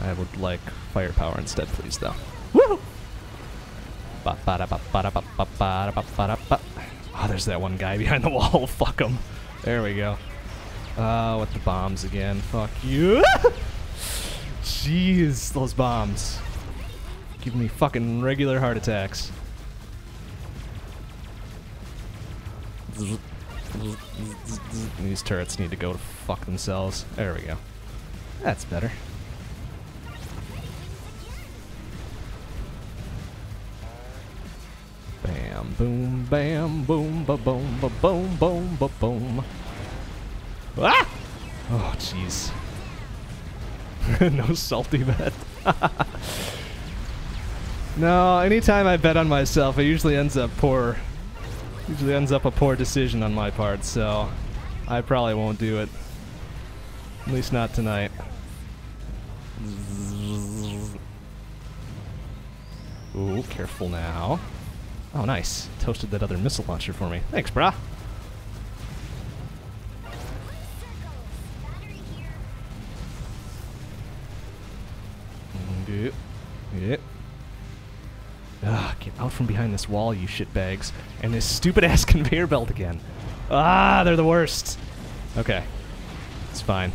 I would like firepower instead, please, though. Woo! Oh, there's that one guy behind the wall. Fuck him. There we go. Uh, with the bombs again. Fuck you. Jeez, those bombs. Give me fucking regular heart attacks. These turrets need to go to fuck themselves. There we go. That's better. Bam, boom, bam, boom, ba boom, ba boom, boom, ba boom. Ah! Oh, jeez. no salty bet. no, anytime I bet on myself, it usually ends up poor. Usually ends up a poor decision on my part, so I probably won't do it. At least not tonight. Ooh, careful now. Oh, nice. Toasted that other missile launcher for me. Thanks, brah. Mm, yep. Yep. Ugh, get out from behind this wall, you shitbags. And this stupid ass conveyor belt again. Ah, they're the worst. Okay. It's fine.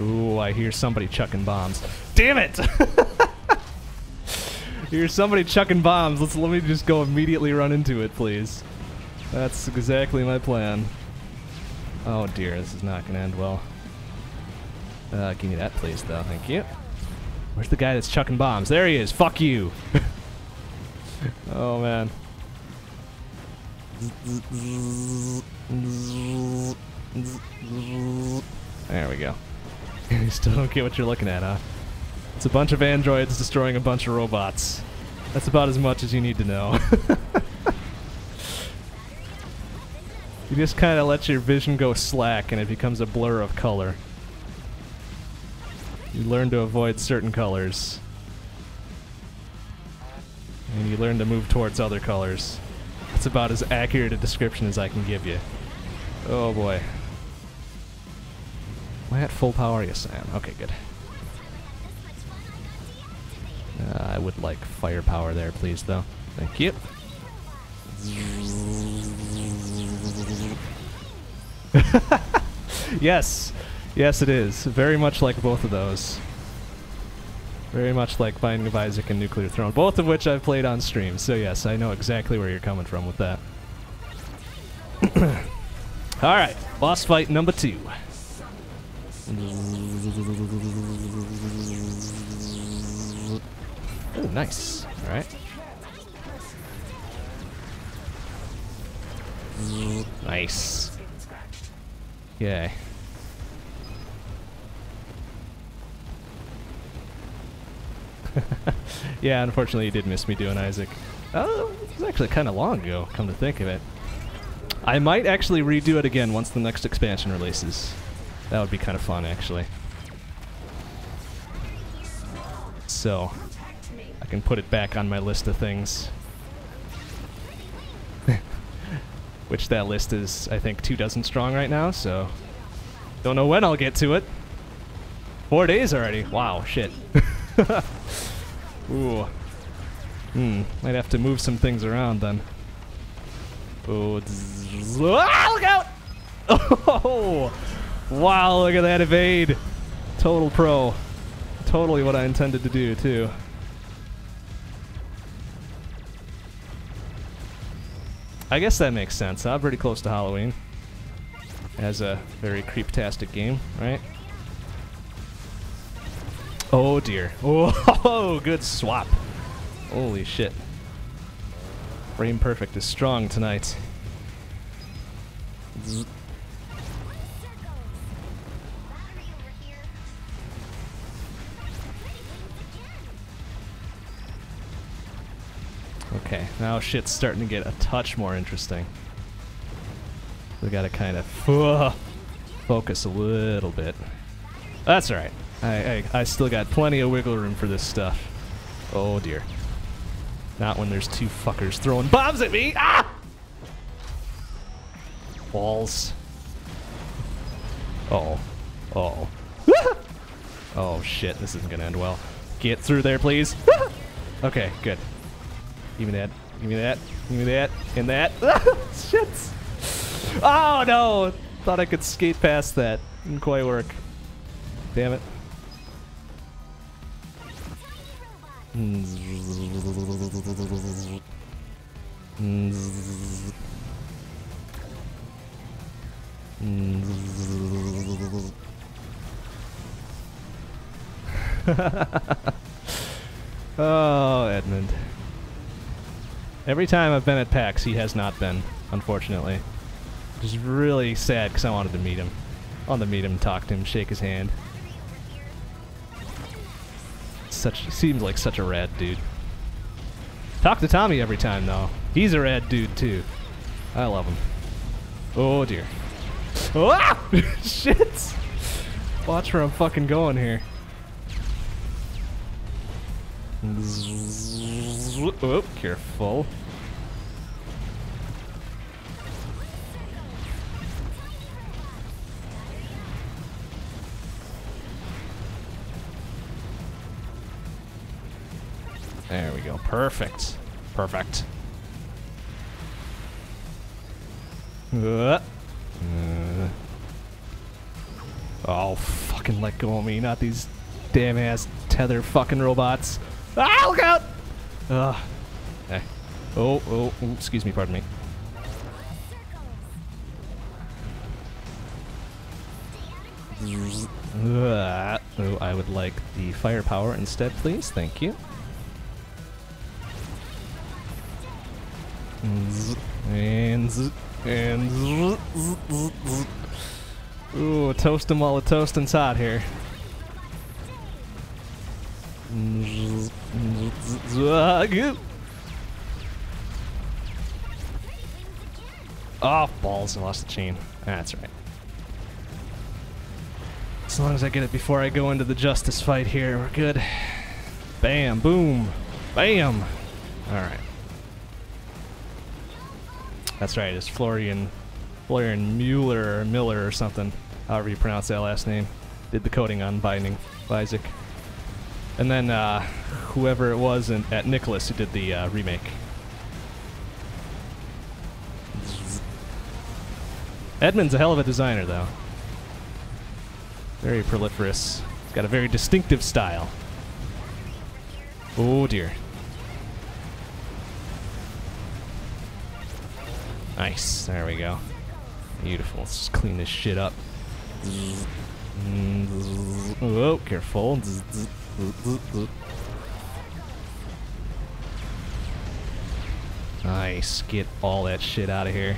Ooh, I hear somebody chucking bombs. Damn it! Here's somebody chucking bombs. Let's let me just go immediately run into it, please. That's exactly my plan. Oh dear, this is not gonna end well. Uh, give me that please though, thank you. Where's the guy that's chucking bombs? There he is, fuck you! oh man. There we go. you still don't get what you're looking at, huh? It's a bunch of androids destroying a bunch of robots. That's about as much as you need to know. you just kind of let your vision go slack and it becomes a blur of color. You learn to avoid certain colors. And you learn to move towards other colors. That's about as accurate a description as I can give you. Oh boy. Am I at full power? Yes, I am. Okay, good. Uh, I would like firepower there, please, though. Thank you. yes, yes, it is. Very much like both of those. Very much like Binding of Isaac and Nuclear Throne, both of which I've played on stream. So yes, I know exactly where you're coming from with that. All right, boss fight number two. Oh, nice. All right. Nice. Yay. yeah, unfortunately, you did miss me doing Isaac. Oh, it was actually kind of long ago, come to think of it. I might actually redo it again once the next expansion releases. That would be kind of fun, actually. So, I can put it back on my list of things. Which that list is, I think, two dozen strong right now, so... Don't know when I'll get to it. Four days already. Wow, shit. Ooh. Hmm, might have to move some things around then. Oh, ah, look out! Oh! Wow, look at that evade. Total pro. Totally what I intended to do, too. I guess that makes sense. I'm pretty close to Halloween. As a very creeptastic game, right? Oh dear. Oh, good swap. Holy shit. Frame Perfect is strong tonight. Okay, now shit's starting to get a touch more interesting. We gotta kind of focus a little bit. That's alright. I, I, I still got plenty of wiggle room for this stuff. Oh dear. Not when there's two fuckers throwing bombs at me! Ah! Balls. Oh. Oh. oh shit, this isn't gonna end well. Get through there, please. okay, good. Give me that. Give me that. Give me that. And that. Shit. Oh no! Thought I could skate past that. Didn't quite work. Damn it. oh, Edmund. Every time I've been at PAX, he has not been, unfortunately. Which is really sad because I wanted to meet him. I wanted to meet him, talk to him, shake his hand. Such seems like such a rad dude. Talk to Tommy every time though. He's a rad dude too. I love him. Oh dear. Ah! Shit! Watch where I'm fucking going here. Oh, careful. There we go. Perfect. Perfect. Uh. Oh, fucking let go of me. Not these damn ass tether fucking robots. Ah, look out! Ugh. eh. Oh, oh, oh, excuse me, pardon me. Uh, oh, I would like the firepower instead, please. Thank you. And and. Ooh, toast 'em while the toasting's hot here. Oh, balls, I lost the chain. That's right. As long as I get it before I go into the justice fight here, we're good. Bam, boom, bam. Alright. That's right, it's Florian, Florian Mueller or Miller or something, however you pronounce that last name. Did the coding on Binding Isaac. And then uh, whoever it was in, at Nicalis who did the uh, remake. Edmund's a hell of a designer, though. Very proliferous. He's got a very distinctive style. Oh dear. Nice. There we go. Beautiful. Let's just clean this shit up. Oh, careful. Nice. Get all that shit out of here.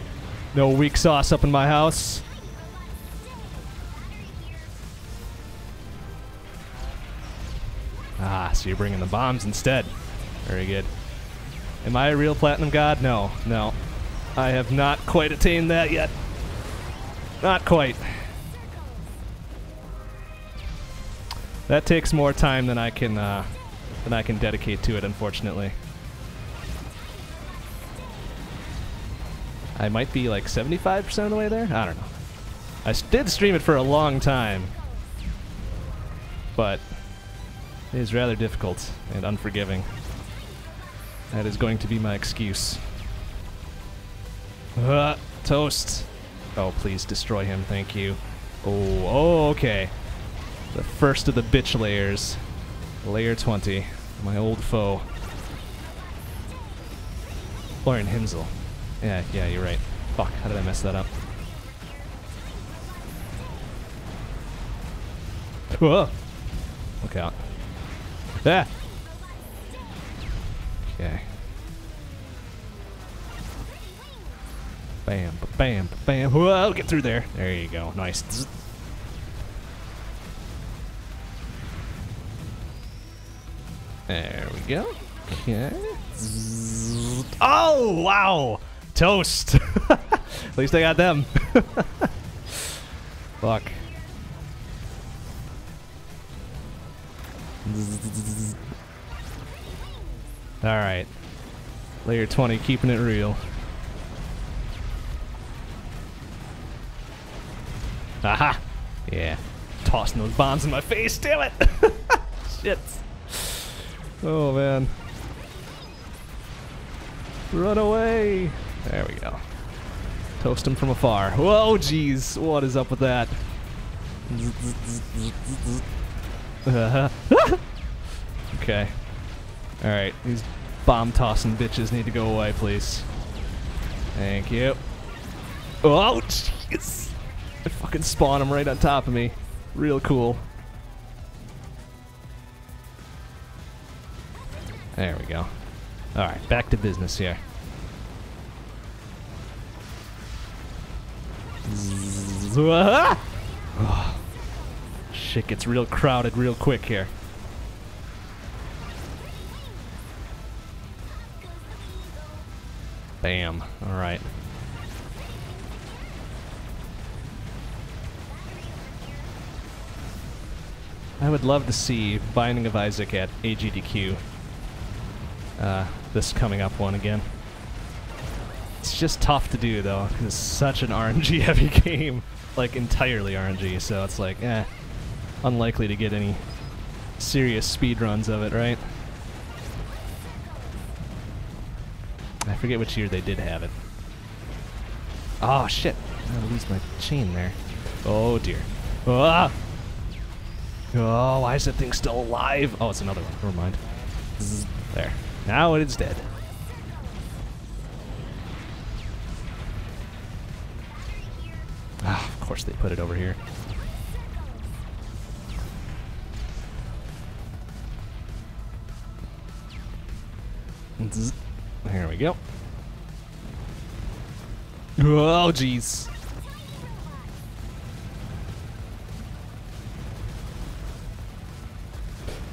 No weak sauce up in my house. Ah, so you're bringing the bombs instead. Very good. Am I a real platinum god? No, no. I have not quite attained that yet. Not quite. That takes more time than I can uh, than I can dedicate to it, unfortunately. I might be like 75% of the way there. I don't know. I did stream it for a long time, but it is rather difficult and unforgiving. That is going to be my excuse. Uh, toast. Oh, please destroy him. Thank you. Oh, oh, okay. The first of the bitch layers. Layer 20. My old foe. Florian Himsl. Yeah, yeah, you're right. Fuck, how did I mess that up? Whoa! Look out. Ah! Okay. Bam, ba- bam, ba- bam. Whoa, get through there. There you go. Nice. There we go. Okay. Oh, wow. Toast. At least I got them. Fuck. All right. Layer 20, keeping it real. Aha! Yeah. Tossing those bombs in my face, damn it! Shit. Oh, man. Run away! There we go. Toast him from afar. Whoa, jeez. What is up with that? okay. Alright, these bomb tossing bitches need to go away, please. Thank you. Oh, jeez! I fucking spawn them right on top of me. Real cool. There we go. Alright, back to business here. Oh, shit gets real crowded real quick here. Bam. Alright. I would love to see Binding of Isaac at AGDQ. Uh, this coming up one again. It's just tough to do though, 'cause it's such an RNG heavy game. Like entirely RNG, so it's like, eh, unlikely to get any serious speed runs of it, right? I forget which year they did have it. Oh shit! I'm lose my chain there. Oh dear. Ah! Oh, why is that thing still alive? Oh, it's another one. Never mind. There. Now it is dead. Ah, of course they put it over here. Here we go. Oh, jeez.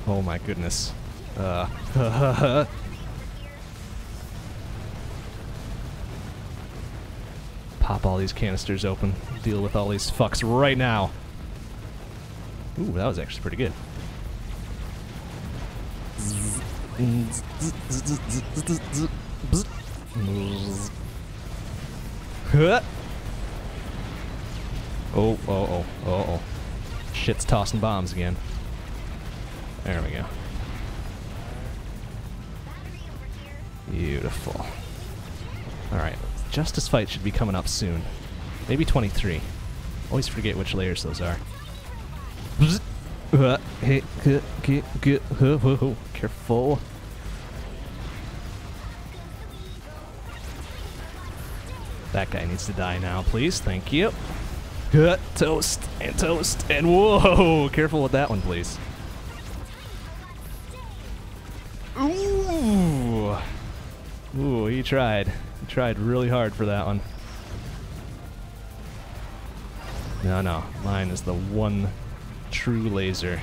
Oh my goodness. Uh. Pop all these canisters open. Deal with all these fucks right now. Ooh, that was actually pretty good. Oh, oh, oh, oh, oh. Shit's tossing bombs again. There we go. Beautiful. Alright, Justice Fight should be coming up soon. Maybe 23. Always forget which layers those are. Careful. That guy needs to die now, please. Thank you. Toast and toast and whoa! Careful with that one, please. Tried. He tried really hard for that one. No, no. Mine is the one true laser.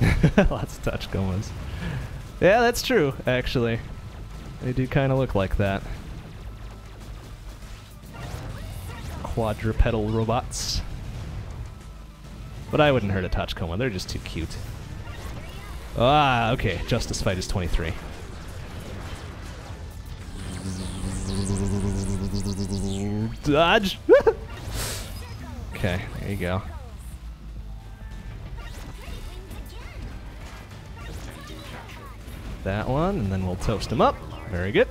Lots of Tachikomas. Yeah, that's true, actually. They do kind of look like that. Quadrupedal robots. But I wouldn't hurt a Tachikoma. They're just too cute. Ah, okay. Justice Fight is 23. Dodge! okay, there you go. That one, and then we'll toast him up. Very good.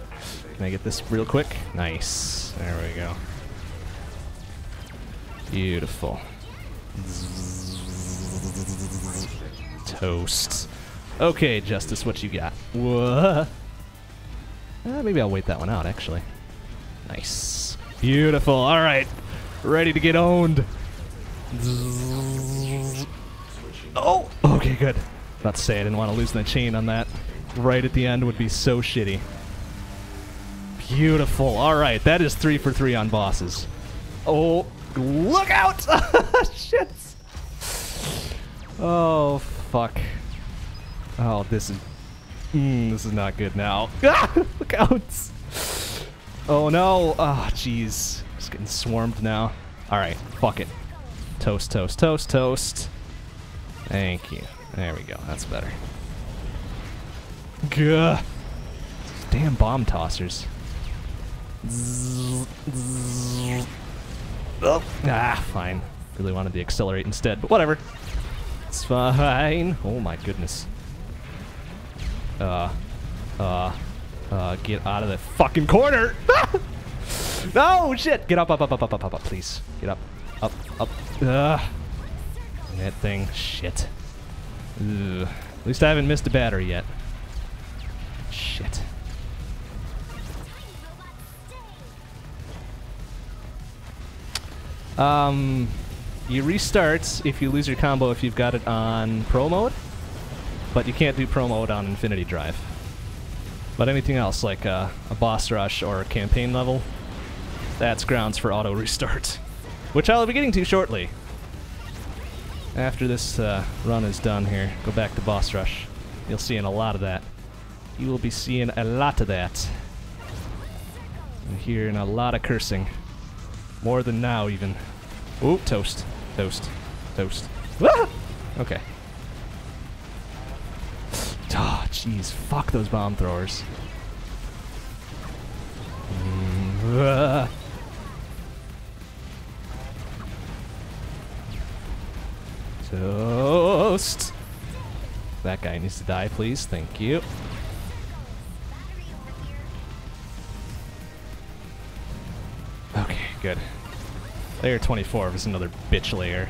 Can I get this real quick? Nice. There we go. Beautiful. Toast. Okay, Justice, what you got? What? Uh, maybe I'll wait that one out, actually. Nice. Beautiful. All right. Ready to get owned. Oh! Okay, good. About to say I didn't want to lose the chain on that. Right at the end would be so shitty. Beautiful. All right, that is three for three on bosses. Oh, look out! Shit. Oh, fuck. Oh, this is... Mm, this is not good now. Ah, look out! Oh, no. Oh, jeez. Just getting swarmed now. All right, fuck it. Toast, toast, toast, toast. Thank you. There we go. That's better. Gah. Damn bomb tossers. Oh, ah, fine. Really wanted to accelerate instead, but whatever. It's fine. Oh my goodness. Uh, uh, uh, get out of the fucking corner! no, shit! Get up, up, up, up, up, up, up, please. Get up. Up, up. Ugh. That thing. Shit. Ugh. At least I haven't missed a battery yet. Shit. Um, you restart if you lose your combo if you've got it on Pro Mode, but you can't do Pro Mode on Infinity Drive. But anything else, like uh, a boss rush or a campaign level, that's grounds for auto restart, which I'll be getting to shortly. After this uh, run is done here, go back to boss rush. You'll see in a lot of that. You will be seeing a lot of that. And hearing a lot of cursing. More than now, even. Ooh, toast. Toast. Toast. Ah! Okay. Jeez. Fuck those bomb throwers. Mm. Toast. That guy needs to die, please. Thank you. Okay, good. Layer 24 is another bitch layer.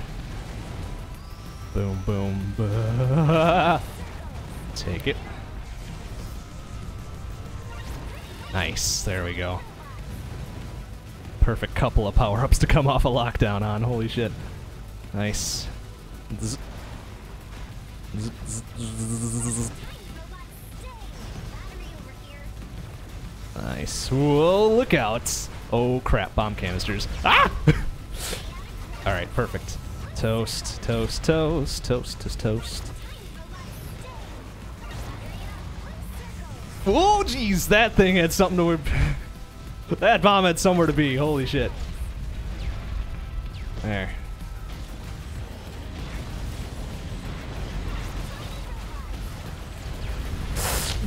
Boom, boom, boom. Take it. Nice. There we go. Perfect couple of power ups to come off a lockdown on. Holy shit. Nice. Zzz. Nice. Whoa, look out. Oh crap, bomb canisters. Ah! Alright, perfect. Toast, toast, toast, toast, toast, toast. Oh jeez, that thing had something to... that bomb had somewhere to be, holy shit. There.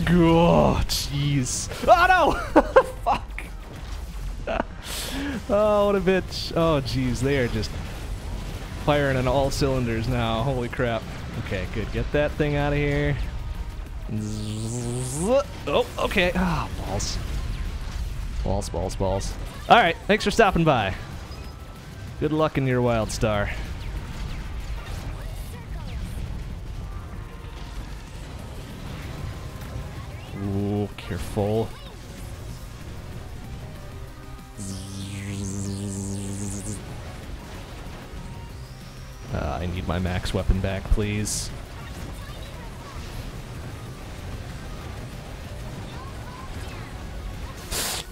Oh, jeez. Oh, no! Fuck. oh, what a bitch. Oh, jeez. They are just firing on all cylinders now. Holy crap. Okay, good. Get that thing out of here. Oh, okay. Ah, oh, balls. Balls, balls, balls. All right, thanks for stopping by. Good luck in your WildStar. Ooh, careful. Uh, I need my max weapon back, please.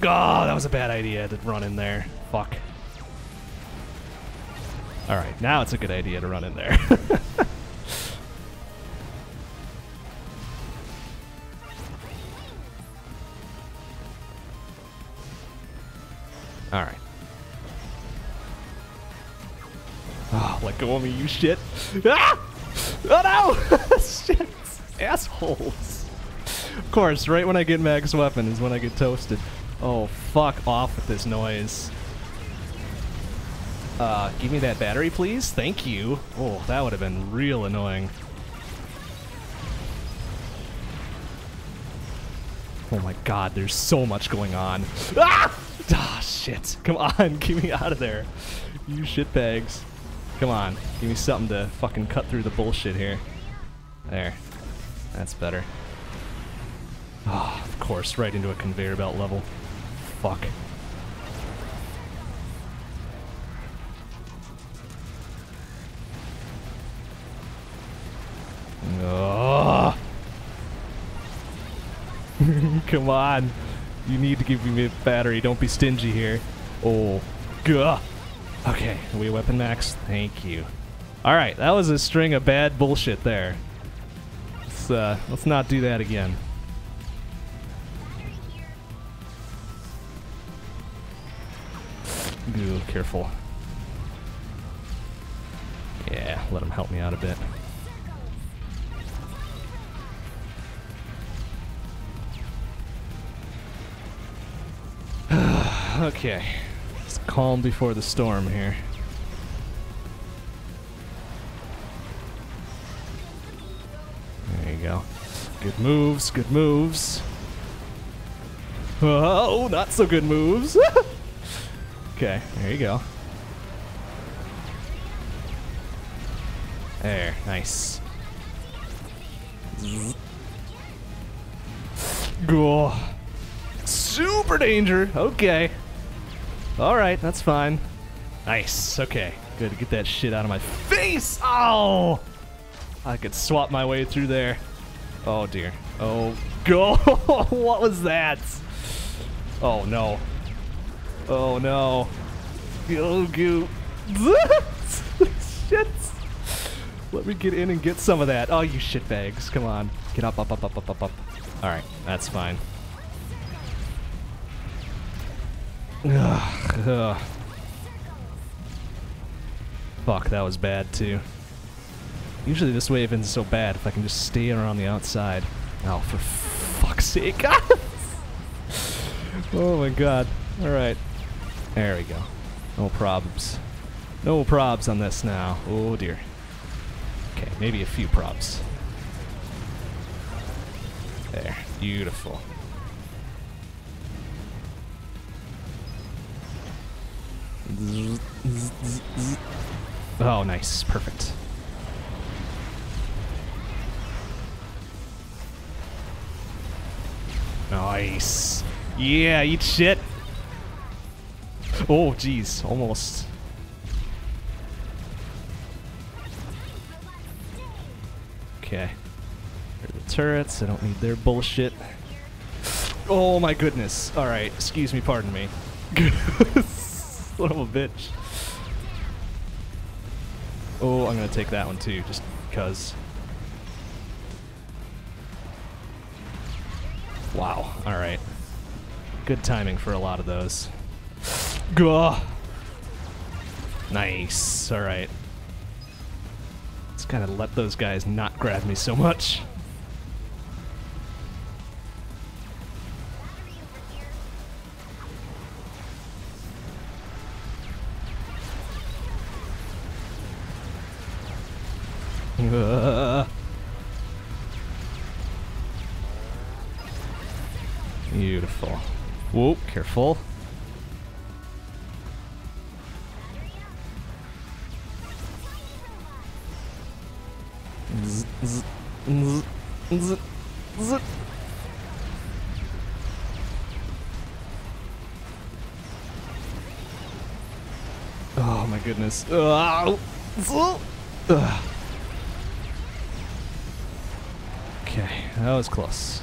Oh, that was a bad idea to run in there. Fuck. Alright, now it's a good idea to run in there. Alright. Oh, let go of me, you shit. Ah! Oh no! shit! Assholes. Of course, right when I get max weapon is when I get toasted. Oh, fuck off with this noise. Uh, give me that battery, please? Thank you. Oh, that would have been real annoying. Oh my god, there's so much going on. Ah! Ah, shit. Come on, get me out of there. You shitbags. Come on, give me something to fucking cut through the bullshit here. There. That's better. Oh, of course, right into a conveyor belt level. Fuck. Come on. You need to give me a battery. Don't be stingy here. Oh. Gah. Okay, we weapon max. Thank you. Alright, that was a string of bad bullshit there. Let's, uh, let's not do that again. Ooh, careful. Yeah, let him help me out a bit. okay. It's calm before the storm here. There you go. Good moves, good moves. Oh, not so good moves. okay, there you go. There, nice. Go. Super danger. Okay. All right, that's fine. Nice. Okay. Good get that shit out of my face. Oh! I could swap my way through there. Oh dear. Oh, go! what was that? Oh no. Oh no. Go goo. shit. Let me get in and get some of that. Oh, you shitbags. Come on. Get up, up, up, up, up, up, up. Alright, that's fine. Ugh, ugh. Fuck, that was bad too. Usually this wave isn't so bad if I can just stay around the outside. Oh, for fuck's sake. oh my god. Alright. There we go. No problems. No probs on this now. Oh dear. Okay, maybe a few props. There. Beautiful. Oh, nice. Perfect. Nice. Yeah, eat shit. Oh, jeez. Almost. Okay. Here are the turrets. I don't need their bullshit. Oh my goodness. All right, excuse me, pardon me. A bitch. Oh, I'm gonna take that one too, just because. Wow. All right. Good timing for a lot of those. Gah. Nice. All right. Just gotta let those guys not grab me so much. Beautiful. Whoa, careful. Zzz, zzz, zzz, zzz. Oh my goodness. Ugh. Okay, that was close.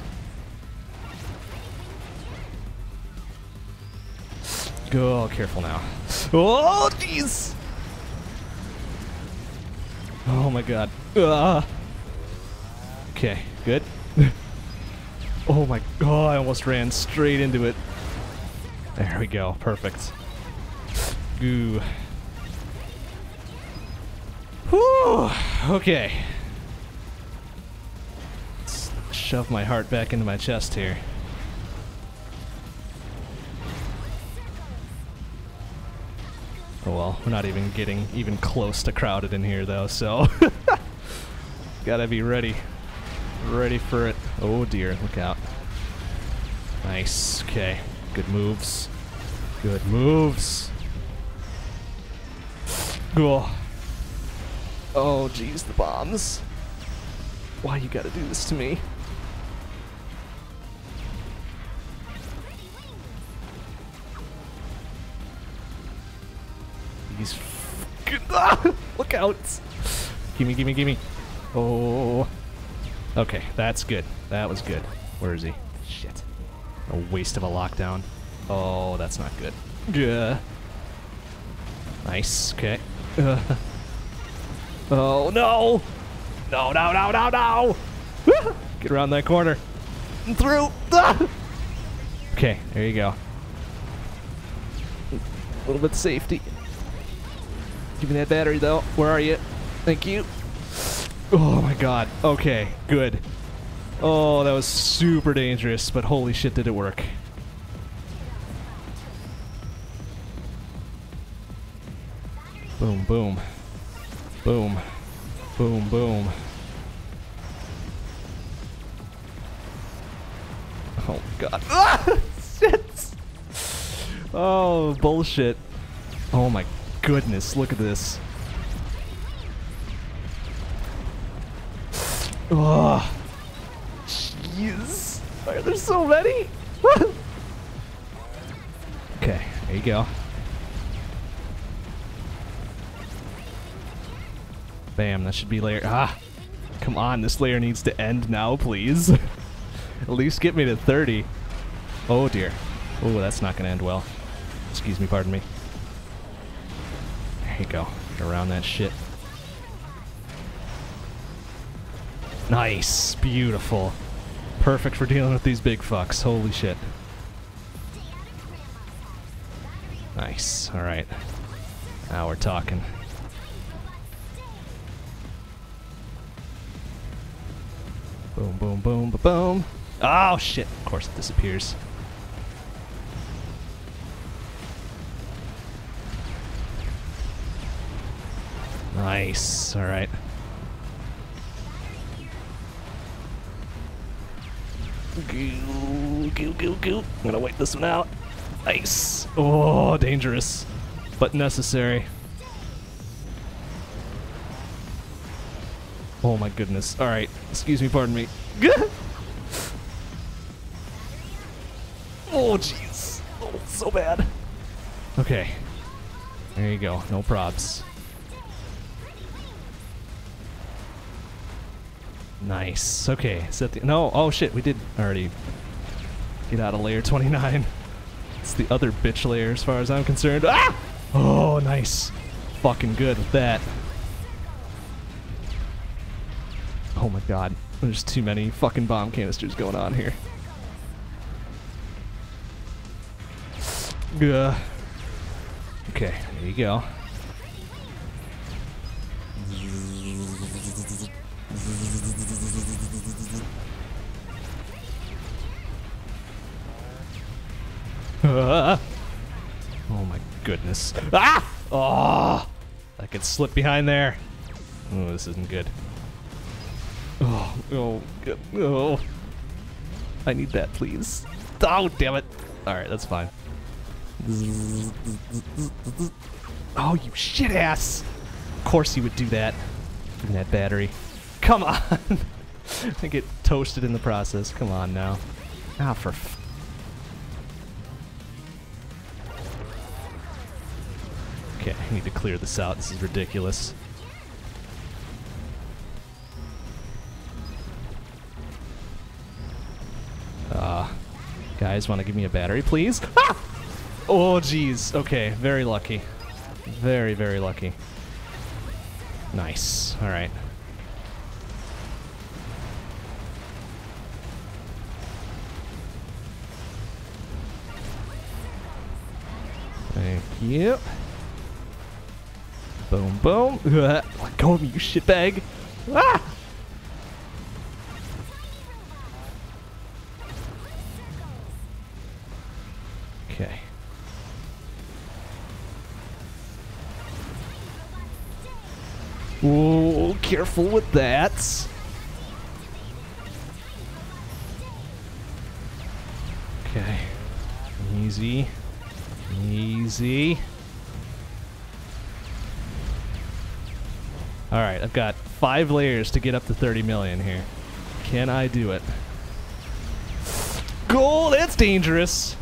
Go, careful now. Oh, jeez! Oh my god. Ugh. Okay, good. oh my god, I almost ran straight into it. There we go, perfect. Goo. Whew, okay. Let's shove my heart back into my chest here. Oh well, we're not even getting even close to crowded in here though, so gotta be ready. Ready for it. Oh dear, look out. Nice, okay. Good moves. Good moves. Cool. Oh jeez, the bombs. Why you gotta do this to me? These look out! Gimme, gimme, gimme. Oh. Okay, that's good. That was good. Where is he? Shit. A waste of a lockdown. Oh, that's not good. Yeah. Nice. Okay. Uh. Oh no! No! No! No! No! No! Get around that corner. Through. Ah! Okay, there you go. A little bit of safety. Give me that battery though. Where are you? Thank you. Oh my god. Okay, good. Oh, that was super dangerous, but holy shit did it work. Boom, boom. Boom. Boom, boom. Oh god. Ah! Shit! Oh, bullshit. Oh my goodness, look at this. Oh, jeez. Why are there so many? okay, there you go. Bam, that should be layer. Ah, come on, this layer needs to end now, please. At least get me to 30. Oh dear. Oh, that's not gonna end well. Excuse me, pardon me. There you go. Get around that shit. Nice. Beautiful. Perfect for dealing with these big fucks. Holy shit. Nice. Alright. Now we're talking. Boom, boom, boom, ba boom. Oh, shit. Of course it disappears. Nice. Alright. Goo, goo, goo, goo. I'm gonna wait this one out. Nice. Oh, dangerous. But necessary. Oh my goodness. Alright. Excuse me, pardon me. oh, jeez. Oh, so bad. Okay. There you go. No probs. Nice. Okay. Set the no. Oh shit. We did already. Get out of layer 29. It's the other bitch layer as far as I'm concerned. Ah! Oh, nice. Fucking good with that. Oh my god. There's too many fucking bomb canisters going on here. Ugh. Okay, there you go. Oh my goodness. Ah! Oh! I could slip behind there. Oh, this isn't good. Oh, oh, good. Oh. I need that, please. Oh, damn it. Alright, that's fine. Oh, you shit ass! Of course you would do that. In that battery. Come on! I get toasted in the process. Come on now. Ah, for f- Okay, I need to clear this out. This is ridiculous. Uh, guys, want to give me a battery, please? Ah! Oh, jeez. Okay, very lucky. Very, very lucky. Nice. All right. Thank you. Boom, boom. Let go of me, you shitbag. Ah! Okay. Whoa, careful with that. Okay. Easy. Easy. Alright, I've got five layers to get up to 30 million here. Can I do it? Goal! That's dangerous!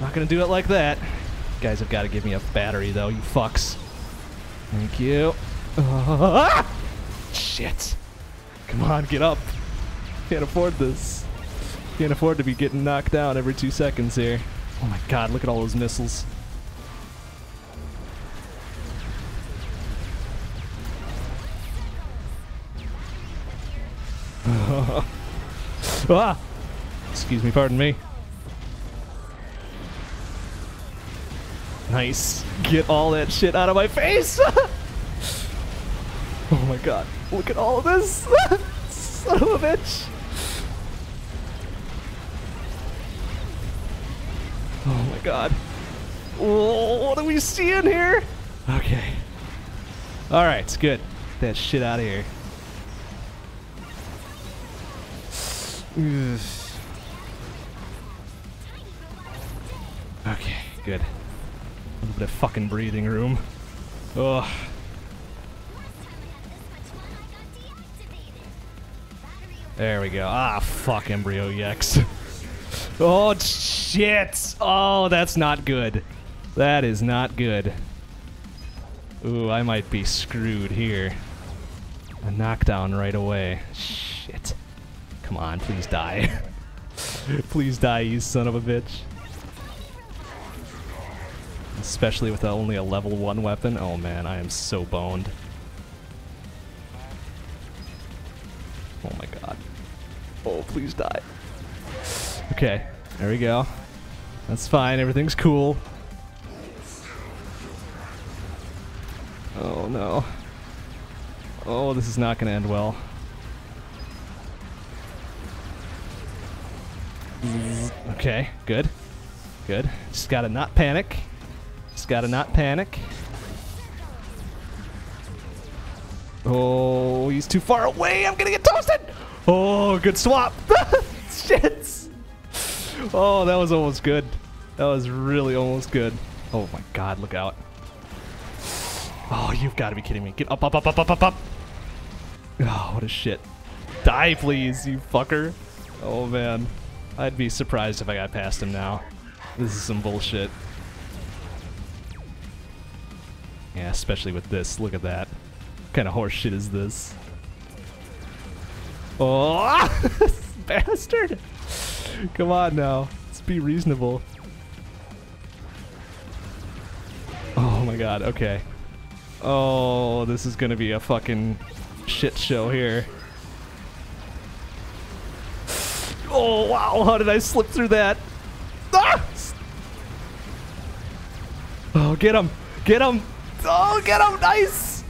Not gonna do it like that. You guys have got to give me a battery, though, you fucks. Thank you. Ah! Shit. Come on, get up. Can't afford this. Can't afford to be getting knocked down every two seconds here. Oh my god, look at all those missiles. Ah! Excuse me, pardon me. Nice. Get all that shit out of my face! oh my god. Look at all of this! Son of a bitch! Oh my god. Oh, what are we seeing here? Okay. Alright, it's good. Get that shit out of here. Okay, good. A little bit of fucking breathing room. Ugh. There we go. Ah, fuck Embryo EX. oh, shit! Oh, that's not good. That is not good. Ooh, I might be screwed here. A knockdown right away. Come on, please die. please die, you son of a bitch. Especially with only a level 1 weapon. Oh man, I am so boned. Oh my god. Oh, please die. Okay, there we go. That's fine, everything's cool. Oh no. Oh, this is not gonna end well. Okay, good. Good. Just gotta not panic. Just gotta not panic. Oh, he's too far away. I'm gonna get toasted. Oh, good swap. Shit. Oh, that was almost good. That was really almost good. Oh my god, look out. Oh, you've got to be kidding me. Get up, up, up, up, up, up, up. Oh, what a shit. Die, please, you fucker. Oh, man. I'd be surprised if I got past him now. This is some bullshit. Yeah, especially with this. Look at that. What kind of horse shit is this? Oh, bastard! Come on now. Let's be reasonable. Oh my god, okay. Oh, this is gonna be a fucking shit show here. Oh wow, how did I slip through that? Ah! Oh, get him! Get him! Oh, get him! Nice!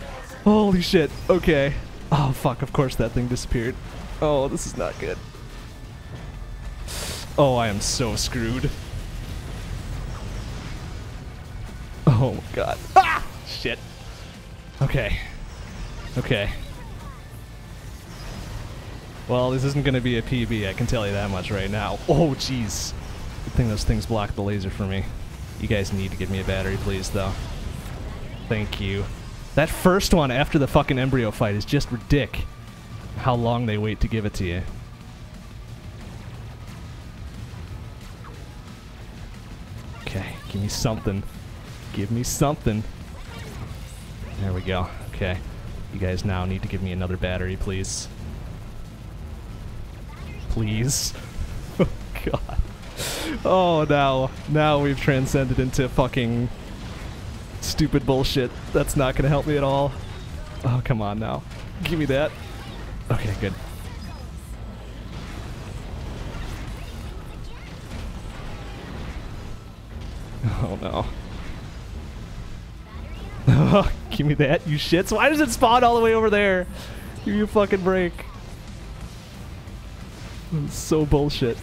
Holy shit. Okay. Oh, fuck. Of course that thing disappeared. Oh, this is not good. Oh, I am so screwed. Oh, my God. Ah! Shit. Okay. Okay. Well, this isn't going to be a PB, I can tell you that much right now. Oh, jeez. Good thing those things block the laser for me. You guys need to give me a battery, please, though. Thank you. That first one after the fucking embryo fight is just ridic. How long they wait to give it to you. Okay, give me something. Give me something. There we go. Okay. You guys now need to give me another battery, please. Please. Oh, God. Oh, now. Now we've transcended into fucking stupid bullshit. That's not gonna help me at all. Oh, come on now. Give me that. Okay, good. Oh no. Give me that, you shits. Why does it spawn all the way over there? Give me a fucking break. So bullshit.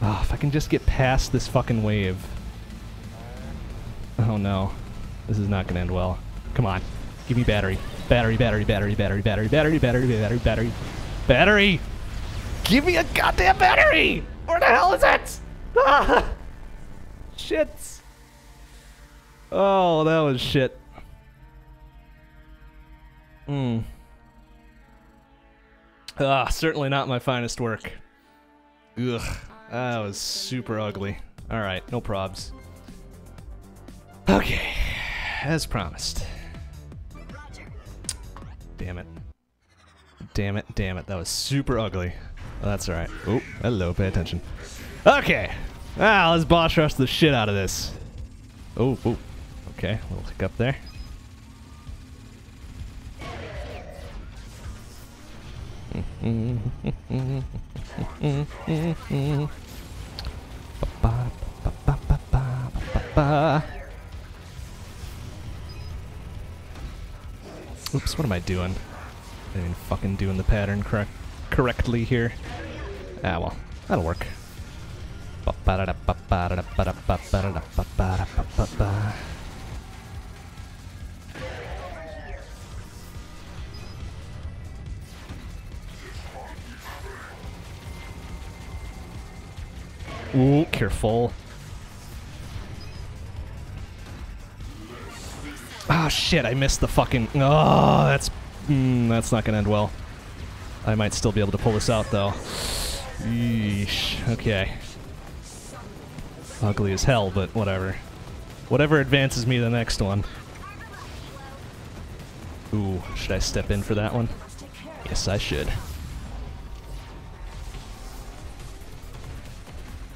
Oh, if I can just get past this fucking wave. Oh no. This is not gonna end well. Come on. Give me battery. Battery, battery, battery, battery, battery, battery, battery, battery, battery. Battery! Give me a goddamn battery! Where the hell is it? Ah! Shit. Oh, that was shit. Hmm. Ah, certainly not my finest work. Ugh, that was super ugly. Alright, no probs. Okay, as promised. Damn it. Damn it, damn it, that was super ugly. Well, that's alright. Oh, hello, pay attention. Okay, ah, let's boss rush the shit out of this. Oh, oh, okay, little hiccup there. Oops, what am I doing? I ain't fucking doing the pattern correct correctly here. Ah, well, that'll work. Ba-ba-da-da-ba-ba-da-ba-da-ba-ba-da-ba-ba-da-ba-ba. Ooh, careful. Ah, shit, I missed the fucking... Oh, that's... Mm, that's not gonna end well. I might still be able to pull this out, though. Yeesh. Okay. Ugly as hell, but whatever. Whatever advances me the next one. Ooh, should I step in for that one? Yes, I should.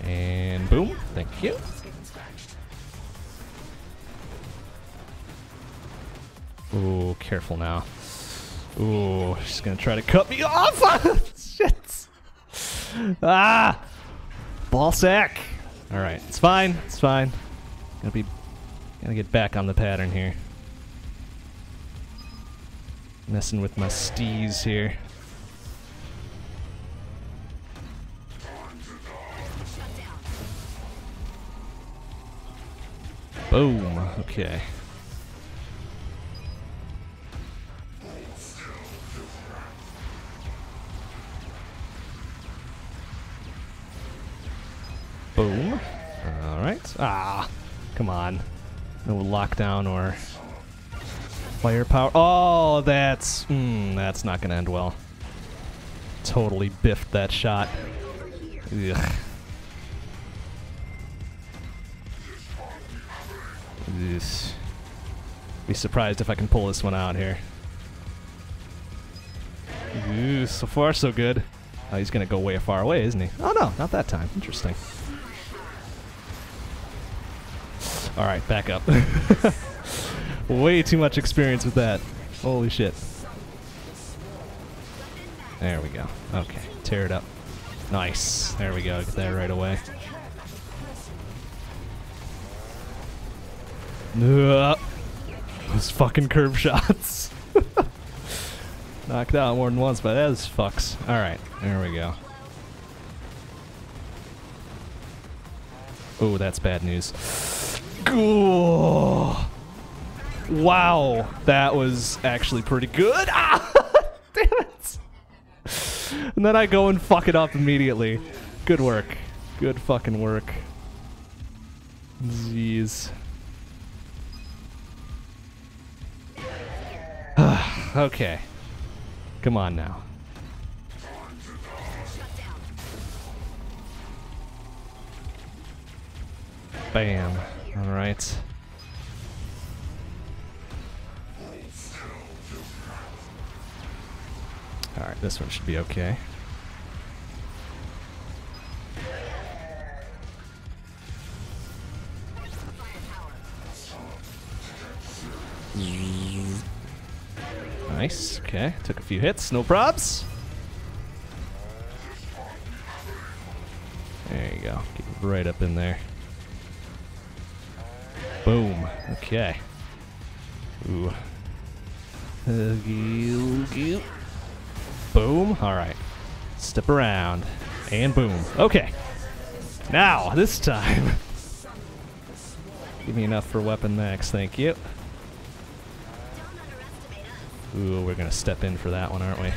And boom. Thank you. Ooh, careful now. Ooh, she's gonna try to cut me off! Shit! Ah! Ball sack! Alright, it's fine, it's fine. Gonna be... Gonna get back on the pattern here. Messing with my stees here. Boom. Okay. Boom. Alright. Ah. Come on. No lockdown or firepower. Oh, that's... Mm, that's not to end well. Totally biffed that shot. Ugh. Be surprised if I can pull this one out here. Ooh, so far so good. Oh, he's gonna go way far away, isn't he? Oh no, not that time. Interesting. All right, back up. way too much experience with that. Holy shit. There we go. Okay, tear it up. Nice. There we go. Get that right away. Ugh. Those fucking curve shots. Knocked out more than once by those fucks. Alright, there we go. Oh, that's bad news. Ooh. Wow, that was actually pretty good. Ah, damn it. And then I go and fuck it up immediately. Good work. Good fucking work. Jeez. okay. Come on now. Bam. All right. All right, this one should be okay. Nice. Okay. Took a few hits. No probs. There you go. Get right up in there. Boom. Okay. Ooh. Boom. All right. Step around. And boom. Okay. Now, this time. Give me enough for weapon max, thank you. Ooh, we're gonna step in for that one, aren't we?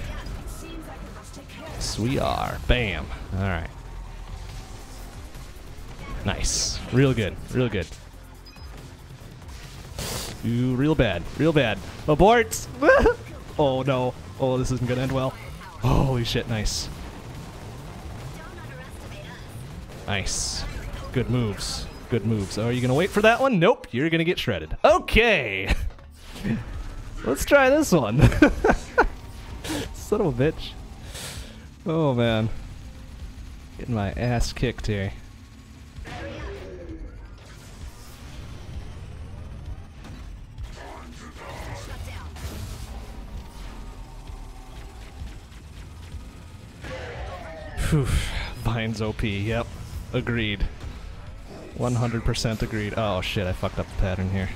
Yes, we are. Bam. All right. Nice. Real good. Real good. Ooh, real bad. Real bad. Abort! oh no. Oh, this isn't gonna end well. Holy shit, nice. Nice. Good moves. Good moves. Oh, are you gonna wait for that one? Nope. You're gonna get shredded. Okay. Let's try this one. Son of a bitch. Oh man. Getting my ass kicked here. Phew. Vine's OP, yep. Agreed. 100% agreed. Oh shit, I fucked up the pattern here.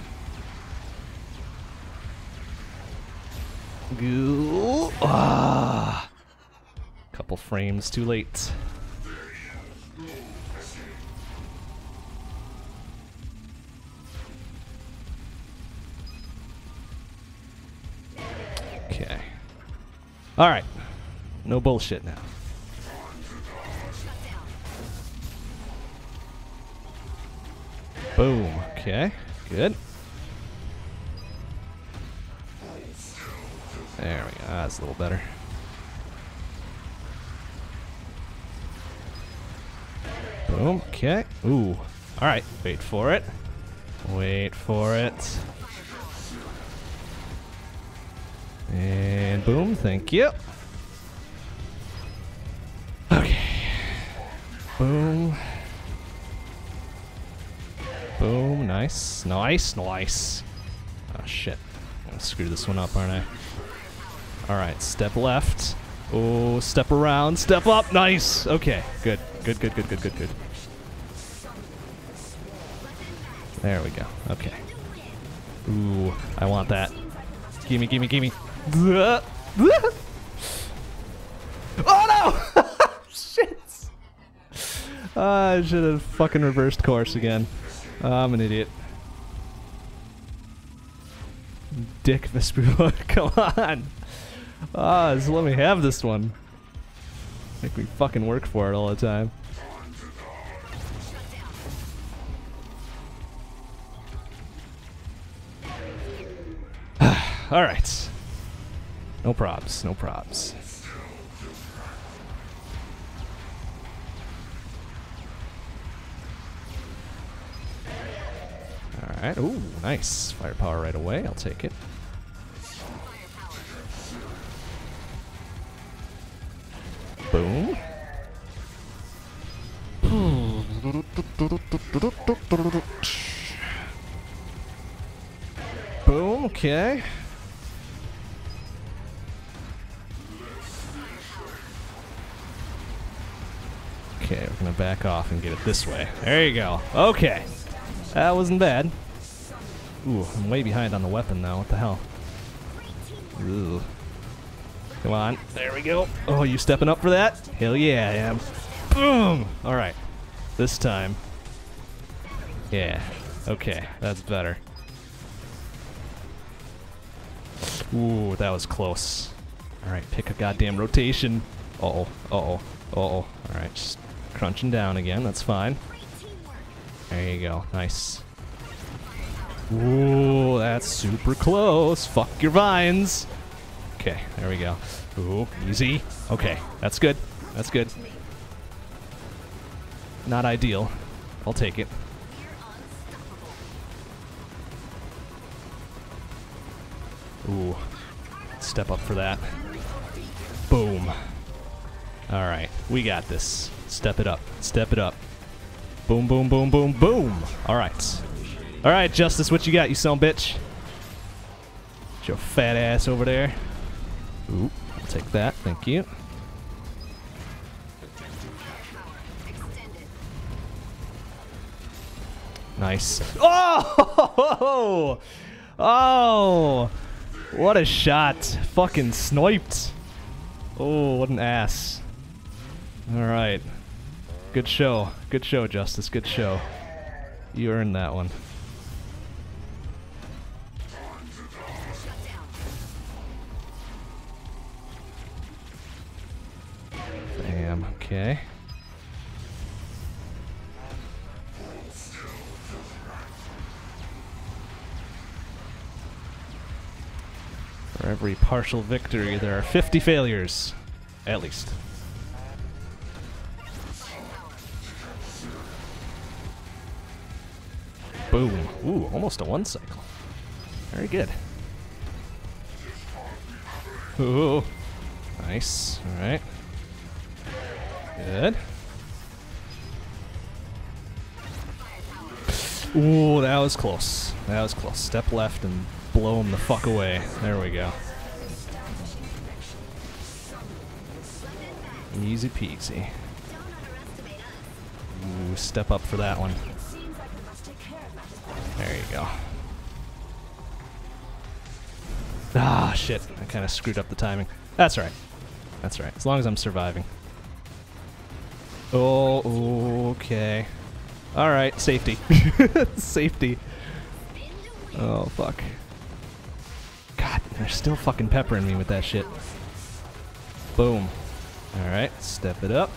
Goo. Ah. Couple frames too late. Okay. Alright. No bullshit now. Boom. Okay. Good. There we go. That's a little better. Boom. Okay. Ooh. All right. Wait for it. Wait for it. And boom. Thank you. Okay. Boom. Boom. Nice. Nice. Nice. Oh, shit. I'm gonna screw this one up, aren't I? Alright, step left. Oh, step around. Step up. Nice. Okay. Good. Good, good, good, good, good, good. There we go. Okay. Ooh, I want that. Gimme, gimme, gimme. Oh no! Shit! Uh, I should have fucking reversed course again. I'm an idiot. Dick Vespula, come on! Ah, just let me have this one. Make me fucking work for it all the time. Alright. No props, no props. Alright, ooh, nice. Firepower right away, I'll take it. Boom. Boom, okay. Okay, we're gonna back off and get it this way. There you go. Okay. That wasn't bad. Ooh, I'm way behind on the weapon now. What the hell? Ooh. Come on. There we go. Oh, you stepping up for that? Hell yeah, I am. Boom! Alright. This time. Yeah. Okay, that's better. Ooh, that was close. Alright, pick a goddamn rotation. Uh-oh, uh-oh, uh-oh. Alright, just crunching down again, that's fine. There you go, nice. Ooh, that's super close. Fuck your vines. Okay, there we go. Ooh, easy. Okay, that's good. That's good. Not ideal. I'll take it. Ooh. Step up for that. Boom. Alright, we got this. Step it up. Step it up. Boom, boom, boom, boom, boom. Alright. Alright, Justice, what you got, you son bitch? Get your fat ass over there. Ooh, I'll take that. Thank you. Nice. Oh! Oh! What a shot. Fucking sniped. Oh, what an ass. Alright. Good show. Good show, Justice. Good show. You earned that one. Damn, okay. For every partial victory, there are 50 failures. At least. Boom. Ooh, almost a one cycle. Very good. Ooh. Nice. Alright. Good. Ooh, that was close. That was close. Step left and blow him the fuck away. There we go. Easy peasy. Ooh, step up for that one. There you go. Ah, shit. I kind of screwed up the timing. That's right. That's right. As long as I'm surviving. Oh, okay. Alright, safety. safety. Oh, fuck. God, they're still fucking peppering me with that shit. Boom. Alright, step it up.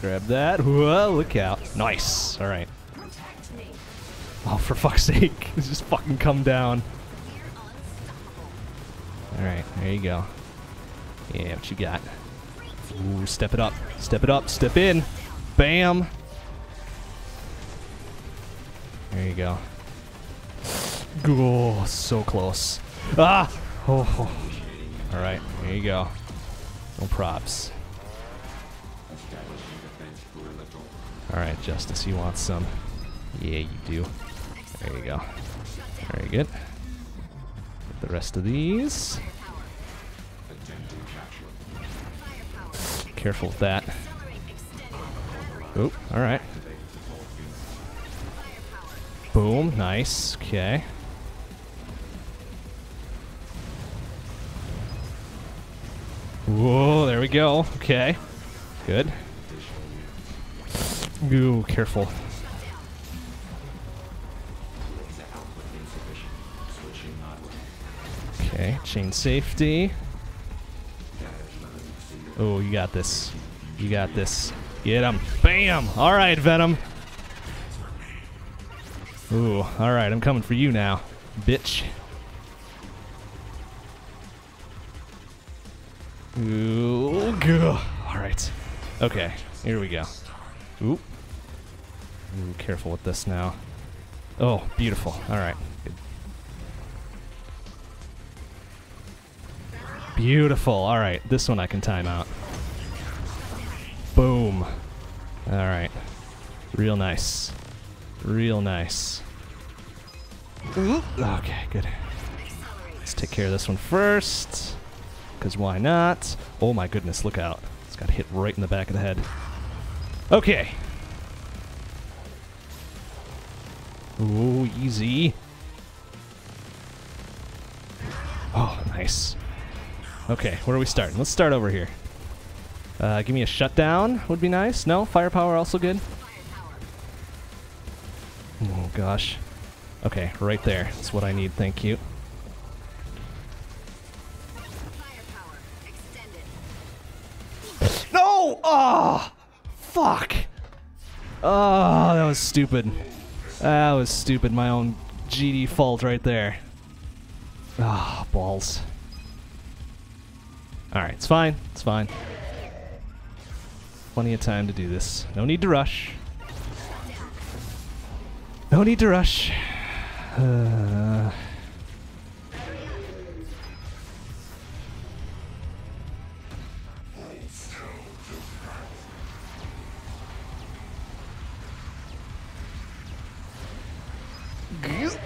Grab that. Whoa, look out. Nice. Alright. Oh, for fuck's sake. Just fucking come down. Alright, there you go. Yeah, what you got? Ooh, step it up. Step it up. Step in. Bam. There you go. Oh, so close. Ah! Oh. Alright, there you go. No props. Alright, Justice, you want some? Yeah, you do. There you go. Very good. Get the rest of these. Careful with that. Oop, alright. Boom, nice. Okay. Whoa, there we go. Okay. Good. Ooh, careful. Okay, chain safety. Oh, you got this. You got this. Get him. Bam! Alright, Venom. Ooh, alright, I'm coming for you now, bitch. Ooh, gah. Alright. Okay, here we go. Ooh. Ooh, careful with this now. Oh, beautiful. Alright. Beautiful. Alright, this one I can time out. All right. Real nice. Real nice. Okay, good. Let's take care of this one first. Because why not? Oh my goodness, look out. It's got hit right in the back of the head. Okay. Ooh, easy. Oh, nice. Okay, where are we starting? Let's start over here. Uh, give me a shutdown would be nice. No? Firepower also good? Oh, gosh. Okay, right there. That's what I need, thank you. No! Oh! Fuck! Oh, that was stupid. That was stupid. My own GD fault right there. Ah, balls. Alright, it's fine. It's fine. Plenty of time to do this. No need to rush. No need to rush. Uh,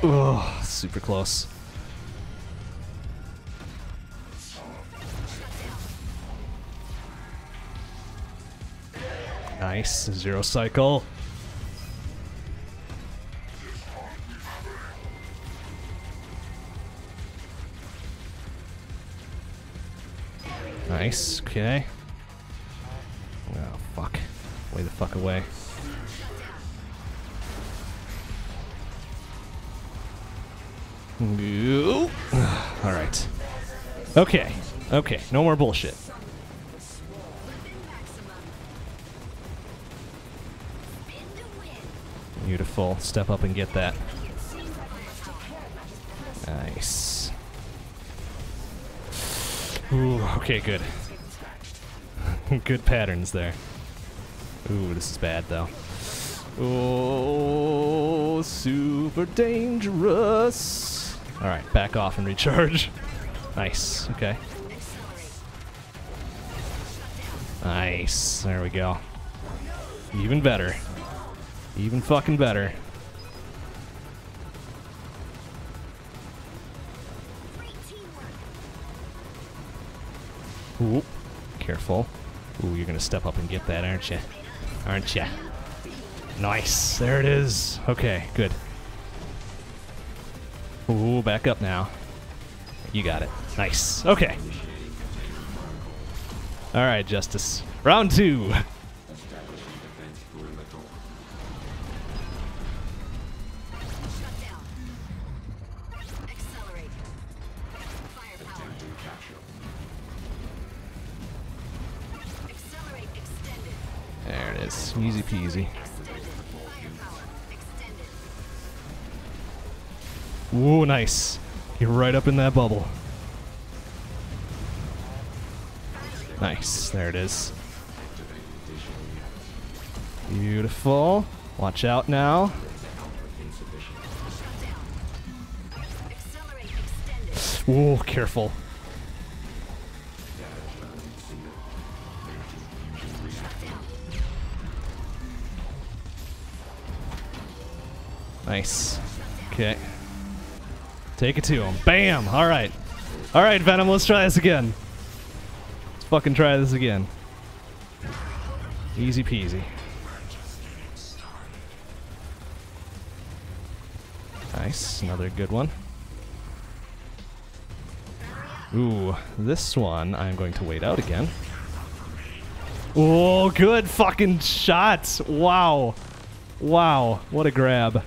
oh, super close. Nice. Zero cycle. Nice. Okay. Oh, fuck. Way the fuck away. All right. Okay. Okay. No more bullshit. Beautiful. Step up and get that. Nice. Ooh, okay, good. good patterns there. Ooh, this is bad though. Oh, super dangerous. All right, back off and recharge. Nice. Okay. Nice. There we go. Even better. Even fucking better. Ooh, careful. Ooh, you're gonna step up and get that, aren't you? Aren't you? Nice. There it is. Okay, good. Ooh, back up now. You got it. Nice. Okay. All right, Justice. Round two. Right up in that bubble. Nice. There it is. Beautiful. Watch out now. Ooh, careful. Nice. Take it to him. Bam! Alright. Alright, Venom, let's try this again. Let's fucking try this again. Easy peasy. Nice. Another good one. Ooh, this one I'm going to wait out again. Oh, good fucking shots. Wow. Wow, what a grab.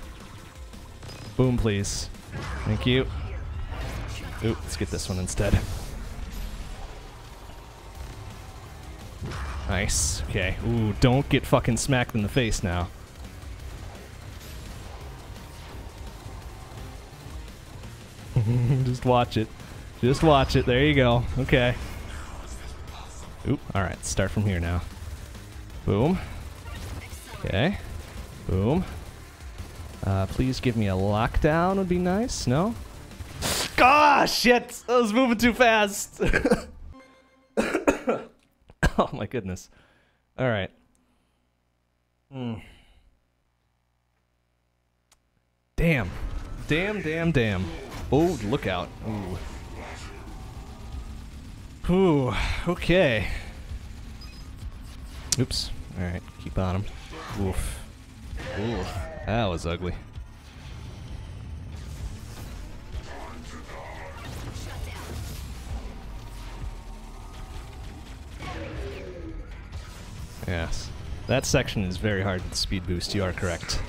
Boom, please. Thank you. Ooh, let's get this one instead. Nice. Okay. Ooh, don't get fucking smacked in the face now. Just watch it. Just watch it. There you go. Okay. Oop. All right. Start from here now. Boom. Okay. Boom. Uh, please give me a lockdown. Would be nice. No. Gosh, shit! I was moving too fast. oh my goodness. All right. Damn. Damn, damn, damn. Oh, look out. Ooh. Ooh, okay. Oops. Alright, keep on him. Oof. Oof. That was ugly. Yes. That section is very hard to speed boost, you are correct.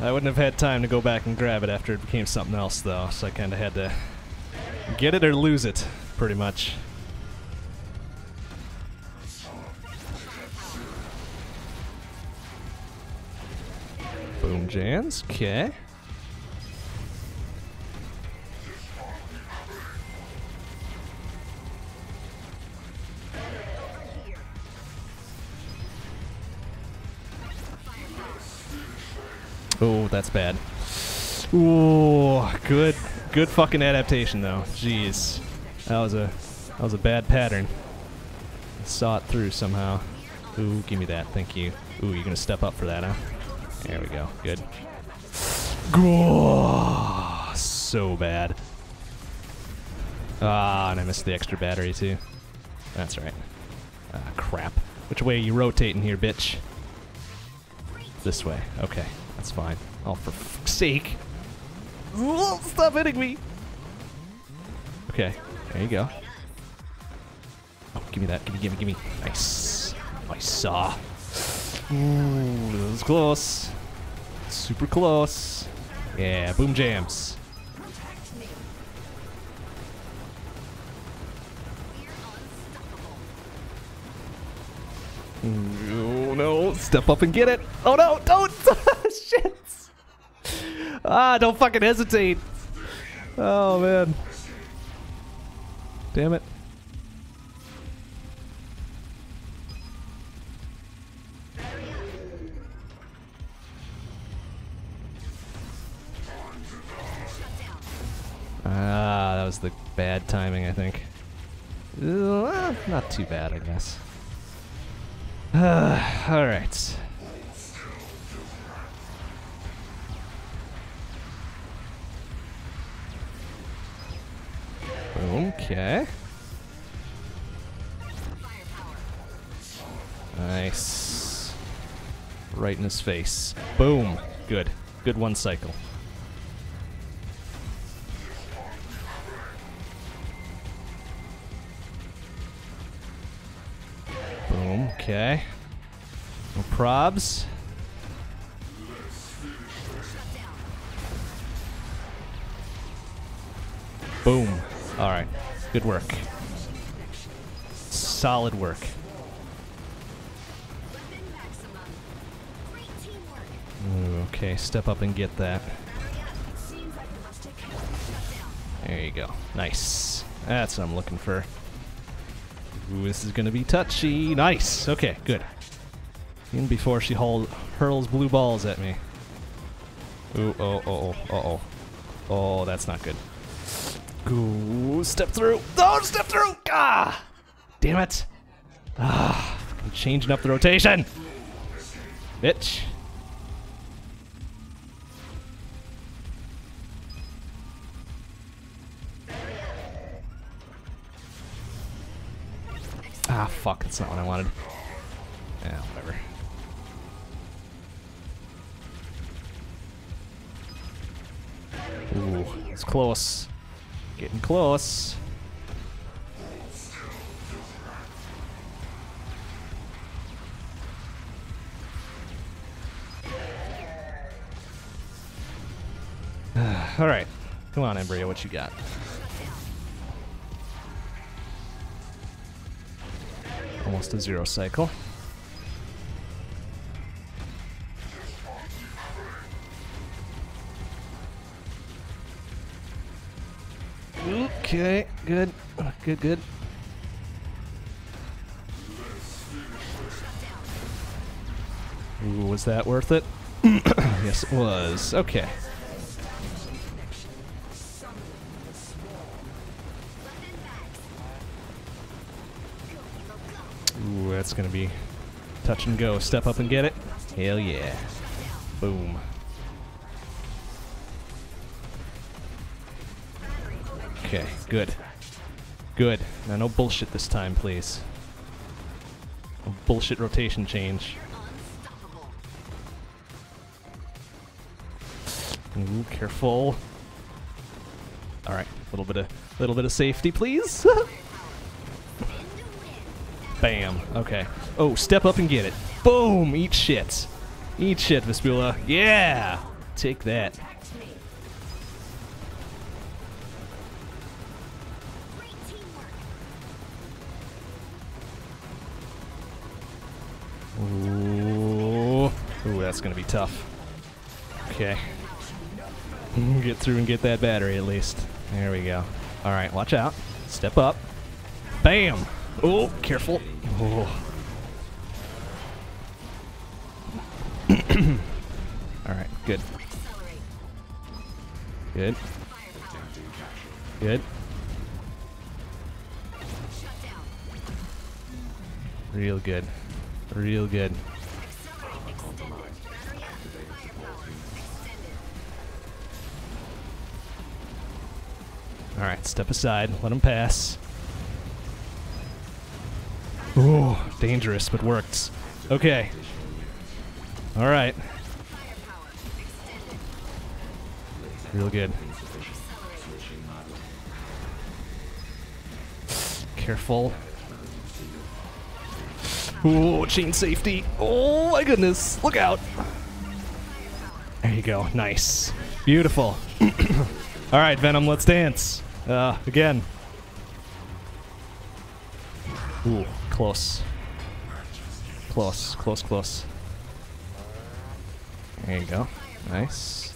I wouldn't have had time to go back and grab it after it became something else, though, so I kind of had to get it or lose it, pretty much. Boom jams, okay. Oh, that's bad. Ooh, good, good fucking adaptation though. Jeez, that was a, that was a bad pattern. Saw it through somehow. Ooh, give me that, thank you. Ooh, you're gonna step up for that, huh? There we go, good. So bad. Ah, and I missed the extra battery too. That's right. Ah, crap. Which way are you rotating here, bitch? This way. Okay, that's fine. Oh, for fuck's sake. Stop hitting me. Okay, there you go. Oh, give me that. Give me, give me, give me. Nice. Nice saw. Ooh, this was close. Super close. Yeah, boom jams. Oh no, step up and get it. Oh no, don't! Shit! Ah, don't fucking hesitate. Oh man. Damn it. Ah, that was the bad timing, I think. Uh, not too bad, I guess. Uh, all right. Okay. Nice. Right in his face. Boom. Good. Good one cycle. Okay. No probs. Boom. All right. Good work. Solid work. Okay, step up and get that. There you go. Nice. That's what I'm looking for. This is gonna be touchy. Nice. Okay, good. Even before she hurl- hurls blue balls at me. Ooh, oh, oh, oh, uh oh. Oh, that's not good. Ooh, step through. Oh, step through! Ah! Damn it. Ah, I'm changing up the rotation. Bitch. That's not what I wanted. Yeah, whatever. Ooh, it's close. Getting close. All right. Come on, Embryo, what you got? Almost a zero cycle. Okay, good. Good, good. Ooh, was that worth it? yes, it was. Okay. That's gonna be Touch and go. Step up and get it. Hell yeah. Boom. Okay, good. Good. Now, no bullshit this time, please. No bullshit rotation change. Ooh, careful. All right, a little bit of little bit of safety, please. Bam. Okay. Oh, step up and get it. Boom. Eat shit. Eat shit, Vespula. Yeah. Take that. Ooh. Ooh, that's gonna be tough. Okay. Get through and get that battery at least. There we go. All right, watch out. Step up. Bam. Oh, careful. Oh. All right, good. Good. Good. Real good. Real good. All right, step aside. Let him pass. Ooh, dangerous, but worked. Okay. All right. Real good. Careful. Ooh, chain safety. Oh my goodness. Look out. There you go. Nice. Beautiful. All right, Venom, let's dance. Uh, again. Close. Close, close, close. There you go. Nice.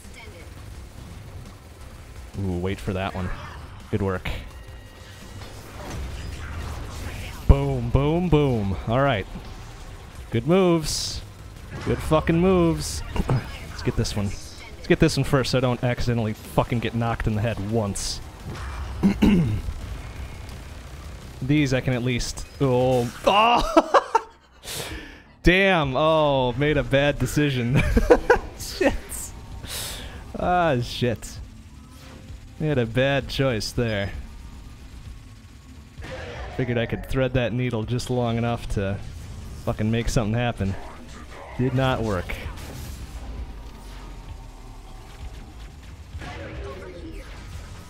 Ooh, wait for that one. Good work. Boom, boom, boom. All right. Good moves. Good fucking moves. Let's get this one. Let's get this one first so I don't accidentally fucking get knocked in the head once. These I can at least. Oh. Oh! Damn. Oh, made a bad decision. shit. Ah, shit. Made a bad choice there. Figured I could thread that needle just long enough to fucking make something happen. Did not work.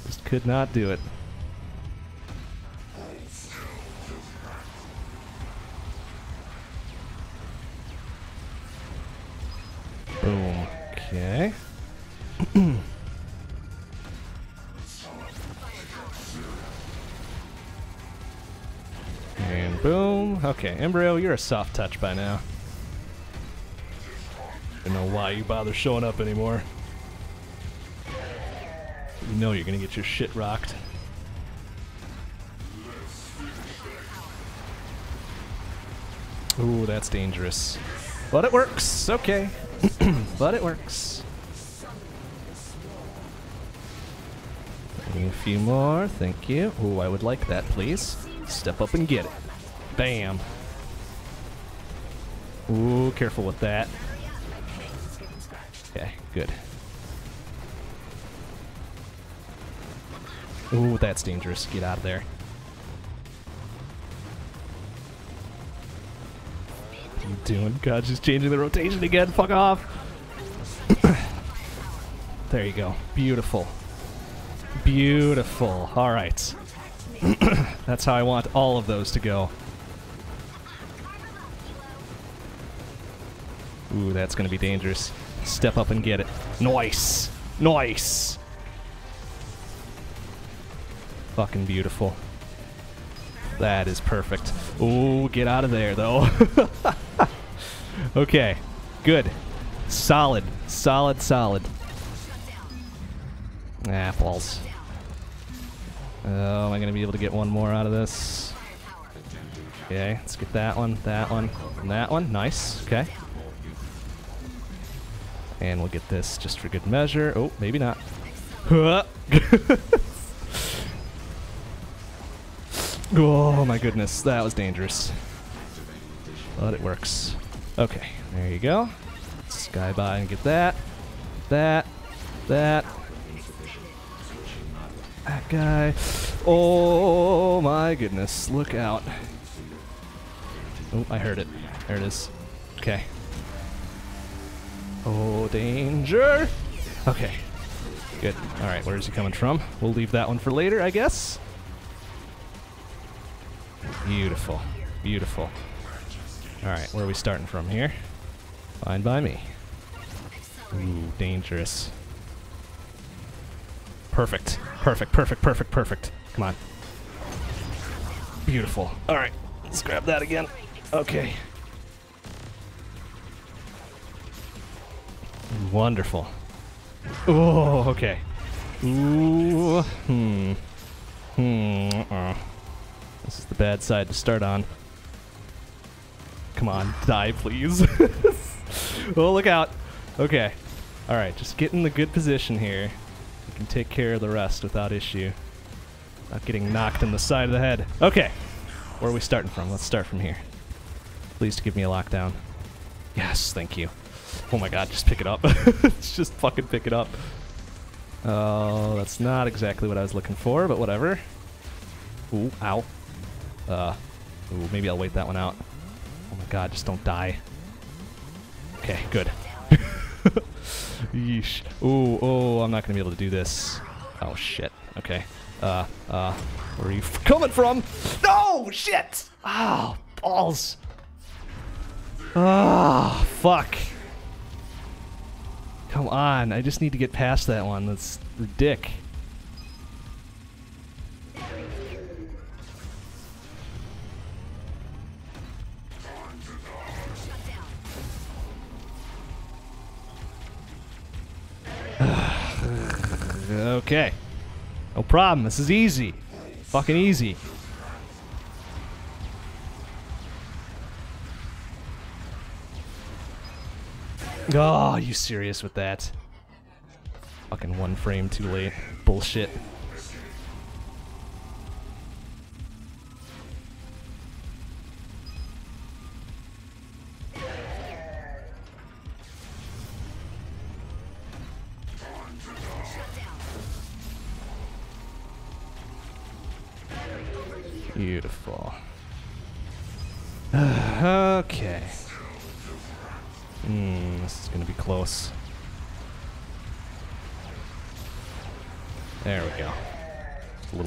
Just could not do it. Embryo, you're a soft touch by now. Don't know why you bother showing up anymore. You know you're gonna get your shit rocked. Ooh, that's dangerous. But it works. Okay. but it works. A few more. Thank you. Ooh, I would like that, please. Step up and get it. Bam. Ooh, careful with that. Okay, good. Ooh, that's dangerous. Get out of there. What are you doing? God, she's changing the rotation again. Fuck off. there you go. Beautiful. Beautiful. All right. That's how I want all of those to go. Ooh, that's gonna be dangerous. Step up and get it. Nice! Nice! Fucking beautiful. That is perfect. Ooh, get out of there, though. okay, good. Solid. Solid, solid. Ah, balls. Oh, am I going to be able to get one more out of this? Okay, let's get that one, that one, and that one. Nice. Okay. And we'll get this just for good measure. Oh, maybe not. oh my goodness, that was dangerous. But it works. Okay, there you go. Sky by and get that. That. That. That guy. Oh my goodness. Look out. Oh, I heard it. There it is. Okay. Oh, danger. Okay. Good. Alright, where is he coming from? We'll leave that one for later, I guess. Beautiful. Beautiful. Alright, where are we starting from here? Fine by me. Ooh, dangerous. Perfect. Perfect, perfect, perfect, perfect. Come on. Beautiful. Alright, let's grab that again. Okay. Wonderful. Oh, okay. Ooh, hmm. Hmm, uh-uh. This is the bad side to start on. Come on, die, please. oh, look out. Okay. Alright, just get in the good position here. We can take care of the rest without issue. Not getting knocked in the side of the head. Okay. Where are we starting from? Let's start from here. Please give me a lockdown. Yes, thank you. Oh my god, just pick it up. just fucking pick it up. Oh, that's not exactly what I was looking for, but whatever. Ooh, ow. Uh, ooh, maybe I'll wait that one out. Oh my god, just don't die. Okay, good. Yeesh. Ooh, oh, I'm not gonna be able to do this. Oh shit. Okay. Uh, uh, where are you coming from? No! Shit! Oh, balls. Ah, fuck. Come on, I just need to get past that one. That's the dick. Okay. No problem. This is easy. Fucking easy. Oh, you serious with that? Fucking one frame too late. Bullshit.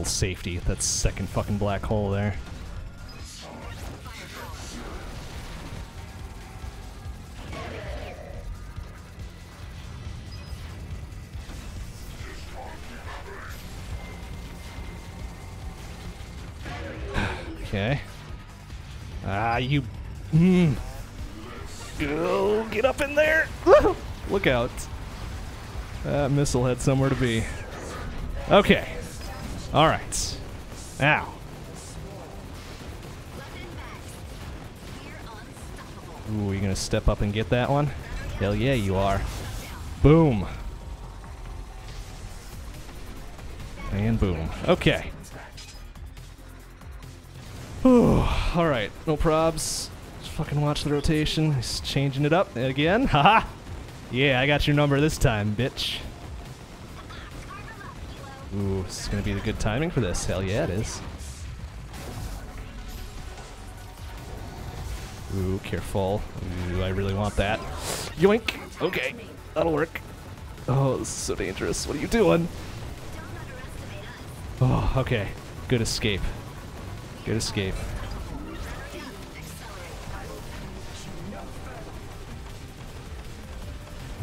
Little safety. That second fucking black hole there. Okay. Ah, you. Mm. Go, get up in there. Look out. That missile had somewhere to be. Okay. All right. Now. Ooh, you gonna step up and get that one? Hell yeah, you are. Boom. And boom. Okay. Ooh, all right, no probs. Just fucking watch the rotation. He's changing it up again. Haha. Yeah, I got your number this time, bitch. Ooh, this is gonna be the good timing for this. Hell yeah, it is. Ooh, careful. Ooh, I really want that. Yoink. Okay, that'll work. Oh, this is so dangerous. What are you doing? Oh, okay. Good escape. Good escape.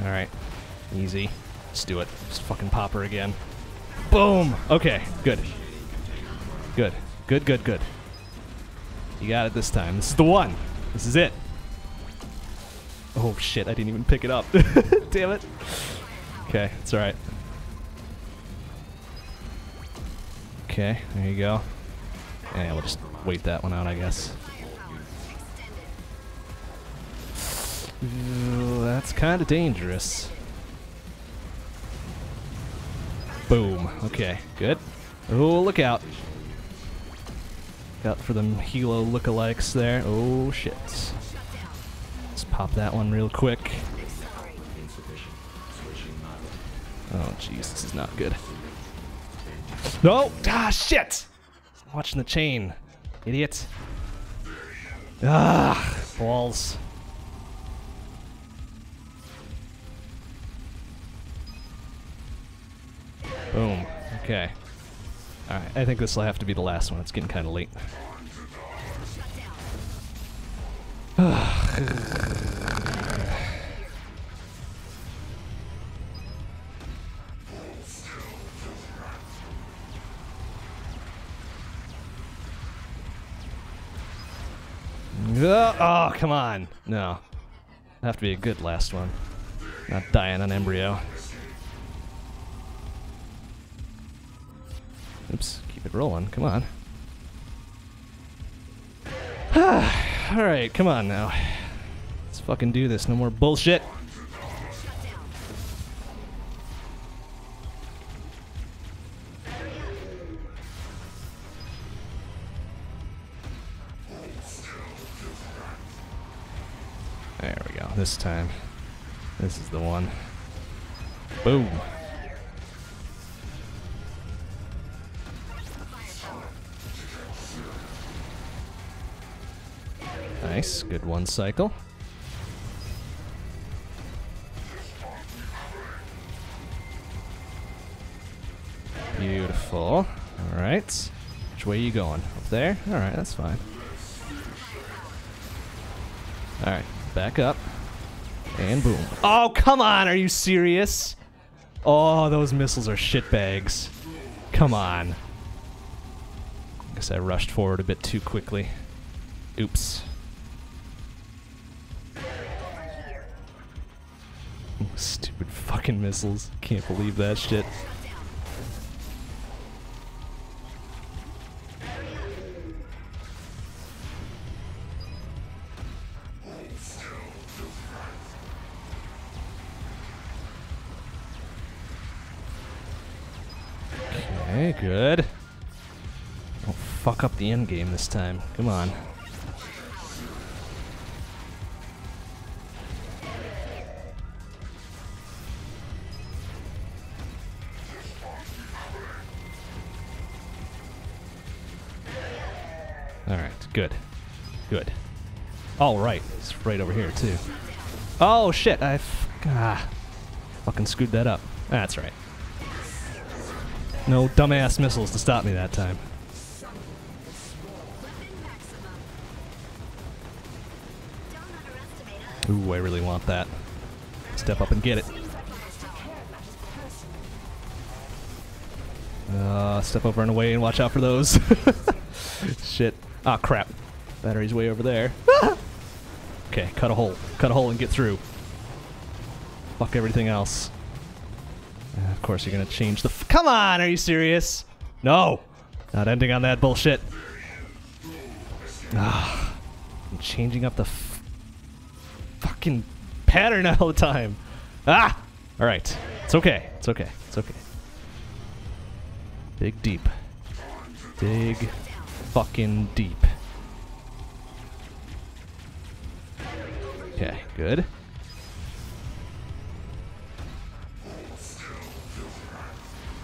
Alright. Easy. Let's do it. Just fucking pop her again. Boom! Okay, good. Good. Good, good, good. You got it this time. This is the one. This is it. Oh shit, I didn't even pick it up. Damn it. Okay, it's alright. Okay, there you go. Yeah, we'll just wait that one out, I guess. Ooh, that's kind of dangerous. Boom. Okay, good. Oh, look out. Look out for them Hilo lookalikes there. Oh, shit. Let's Pop that one real quick. Oh, jeez, this is not good. No! Ah, shit! I'm watching the chain. Idiot. Ah, balls. Boom. Okay. Alright, I think this will have to be the last one. It's getting kind of late. Oh, come on. No. Have to be a good last one. Not dying on embryo. Oops, keep it rolling. Come on. Alright, come on now. Let's fucking do this. No more bullshit. There we go. This time. This is the one. Boom. Nice. Good one cycle. Beautiful. Alright. Which way are you going? Up there? Alright, that's fine. Alright, back up. And boom. Oh, come on! Are you serious? Oh, those missiles are shitbags. Come on. I guess I rushed forward a bit too quickly. Oops. Fucking missiles. Can't believe that shit. Okay, good. Don't fuck up the end game this time. Come on. All right, it's right over here too. Oh shit, I ah, fucking screwed that up. That's right. No dumbass missiles to stop me that time. Ooh, I really want that. Step up and get it. Uh, step over and away and watch out for those. Shit. Ah, crap. Battery's way over there. Okay, cut a hole. Cut a hole and get through. Fuck everything else. Uh, of course, you're gonna change the. F- Come on, are you serious? No! Not ending on that bullshit. Ah, I'm changing up the f- fucking pattern all the time. Ah! Alright. It's okay. It's okay. It's okay. Dig deep. Dig fucking deep. Good.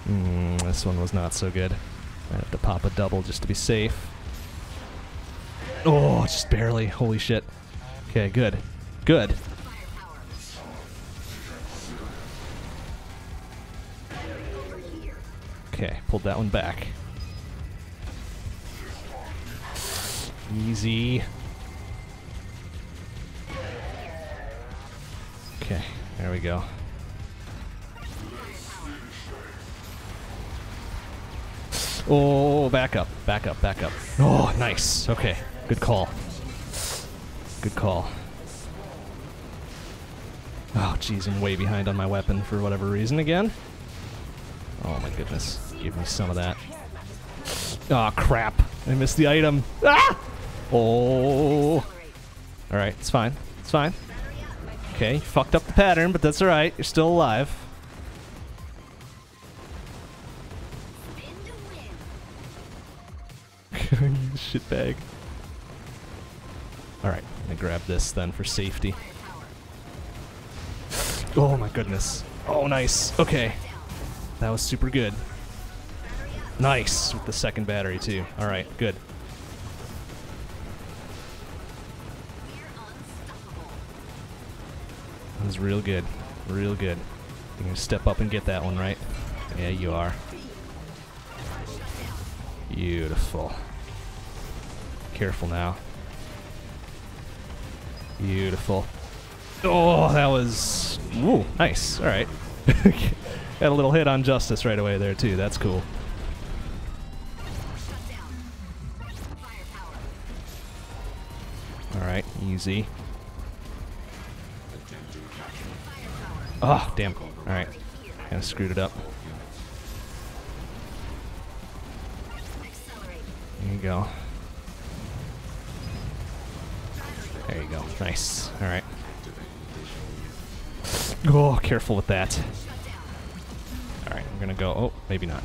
Mm, this one was not so good. I have to pop a double just to be safe. Oh, just barely. Holy shit. Okay, good. Good. Okay, pulled that one back. Easy. There we go. Oh, back up, back up, back up. Oh, nice. Okay, good call. Good call. Oh, jeez, I'm way behind on my weapon for whatever reason again. Oh my goodness. Give me some of that. Oh crap. I missed the item. Ah! Oh. Alright, it's fine. It's fine. Okay, you fucked up the pattern, but that's alright. You're still alive. Shitbag. Alright, I'm gonna grab this then for safety. Oh my goodness. Oh, nice. Okay. That was super good. Nice with the second battery too. All right, good. That real good. Real good. You're gonna step up and get that one, right? Yeah, you are. Beautiful. Careful now. Beautiful. Oh, that was. Ooh, nice. All right. Got a little hit on Justice right away there, too. That's cool. All right, easy. Oh, damn. All right. Kind of screwed it up. There you go. There you go. Nice. All right. Oh, careful with that. All right, I'm gonna go. Oh, maybe not.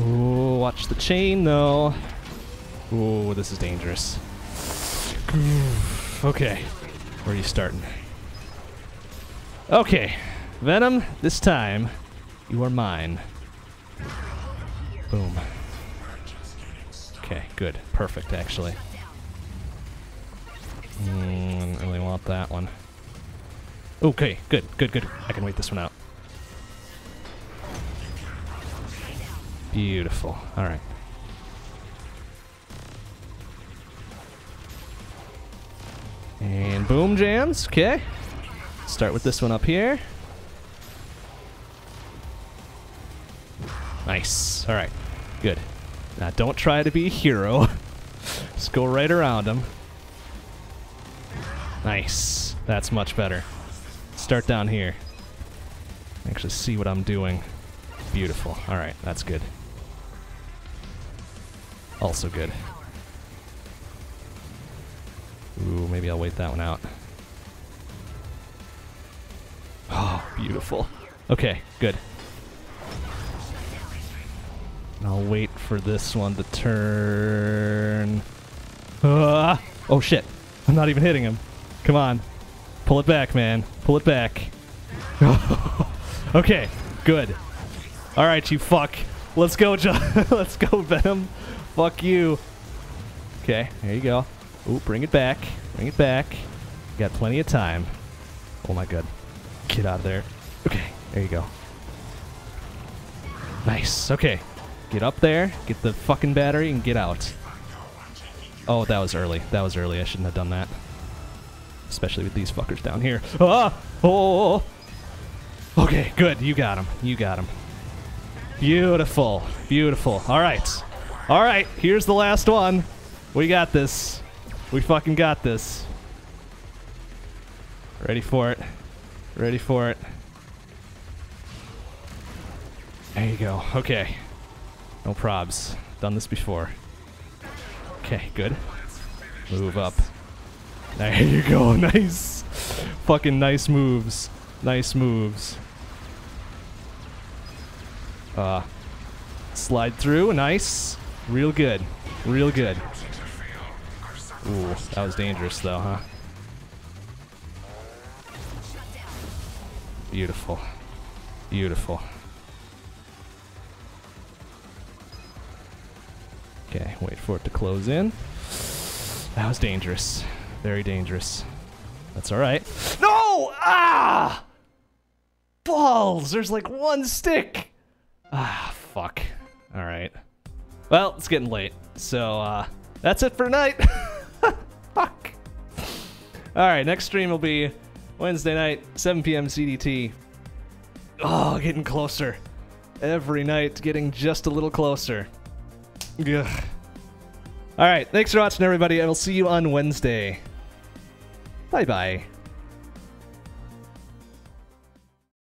Ooh, watch the chain though. Ooh, this is dangerous. Okay, where are you starting? Okay, Venom, this time you are mine. Boom. Okay, good. Perfect, actually. Mm, I really want that one. Okay, good, good, good. I can wait this one out. Beautiful. All right. And boom jams. Okay. Start with this one up here. Nice. All right. Good. Now don't try to be a hero. Just go right around him. Nice. That's much better. Start down here. Actually see what I'm doing. Beautiful. All right, that's good. Also good. Ooh, maybe I'll wait that one out. Oh, beautiful. Okay, good. I'll wait for this one to turn. Ah! Oh shit. I'm not even hitting him. Come on. Pull it back, man. Pull it back. okay, good. All right, you fuck. Let's go, John. Let's go, Venom. Fuck you. Okay, there you go. Ooh, bring it back. Bring it back. Got plenty of time. Oh my god. Get out of there. Okay, there you go. Nice. Okay. Get up there, get the fucking battery, and get out. Oh, that was early. That was early. I shouldn't have done that. Especially with these fuckers down here. Ah! Oh! Okay, good. You got him. You got him. Beautiful. Beautiful. All right. All right. Here's the last one. We got this. We fucking got this. Ready for it. Ready for it. There you go. Okay. No probs. Done this before. Okay, good. Move up. There you go. Nice. Fucking nice moves. Nice moves. Uh, slide through. Nice. Real good. Real good. Ooh, that was dangerous though, huh? Beautiful. Beautiful. Okay, wait for it to close in. That was dangerous. Very dangerous. That's alright. No! Ah! Balls! There's like one stick! Ah, fuck. Alright. Well, it's getting late. So, uh, that's it for tonight. fuck. Alright, next stream will be Wednesday night, 7 p.m. CDT. Oh, getting closer. Every night, getting just a little closer. Ugh. All right, thanks for watching, everybody. I will see you on Wednesday. Bye bye.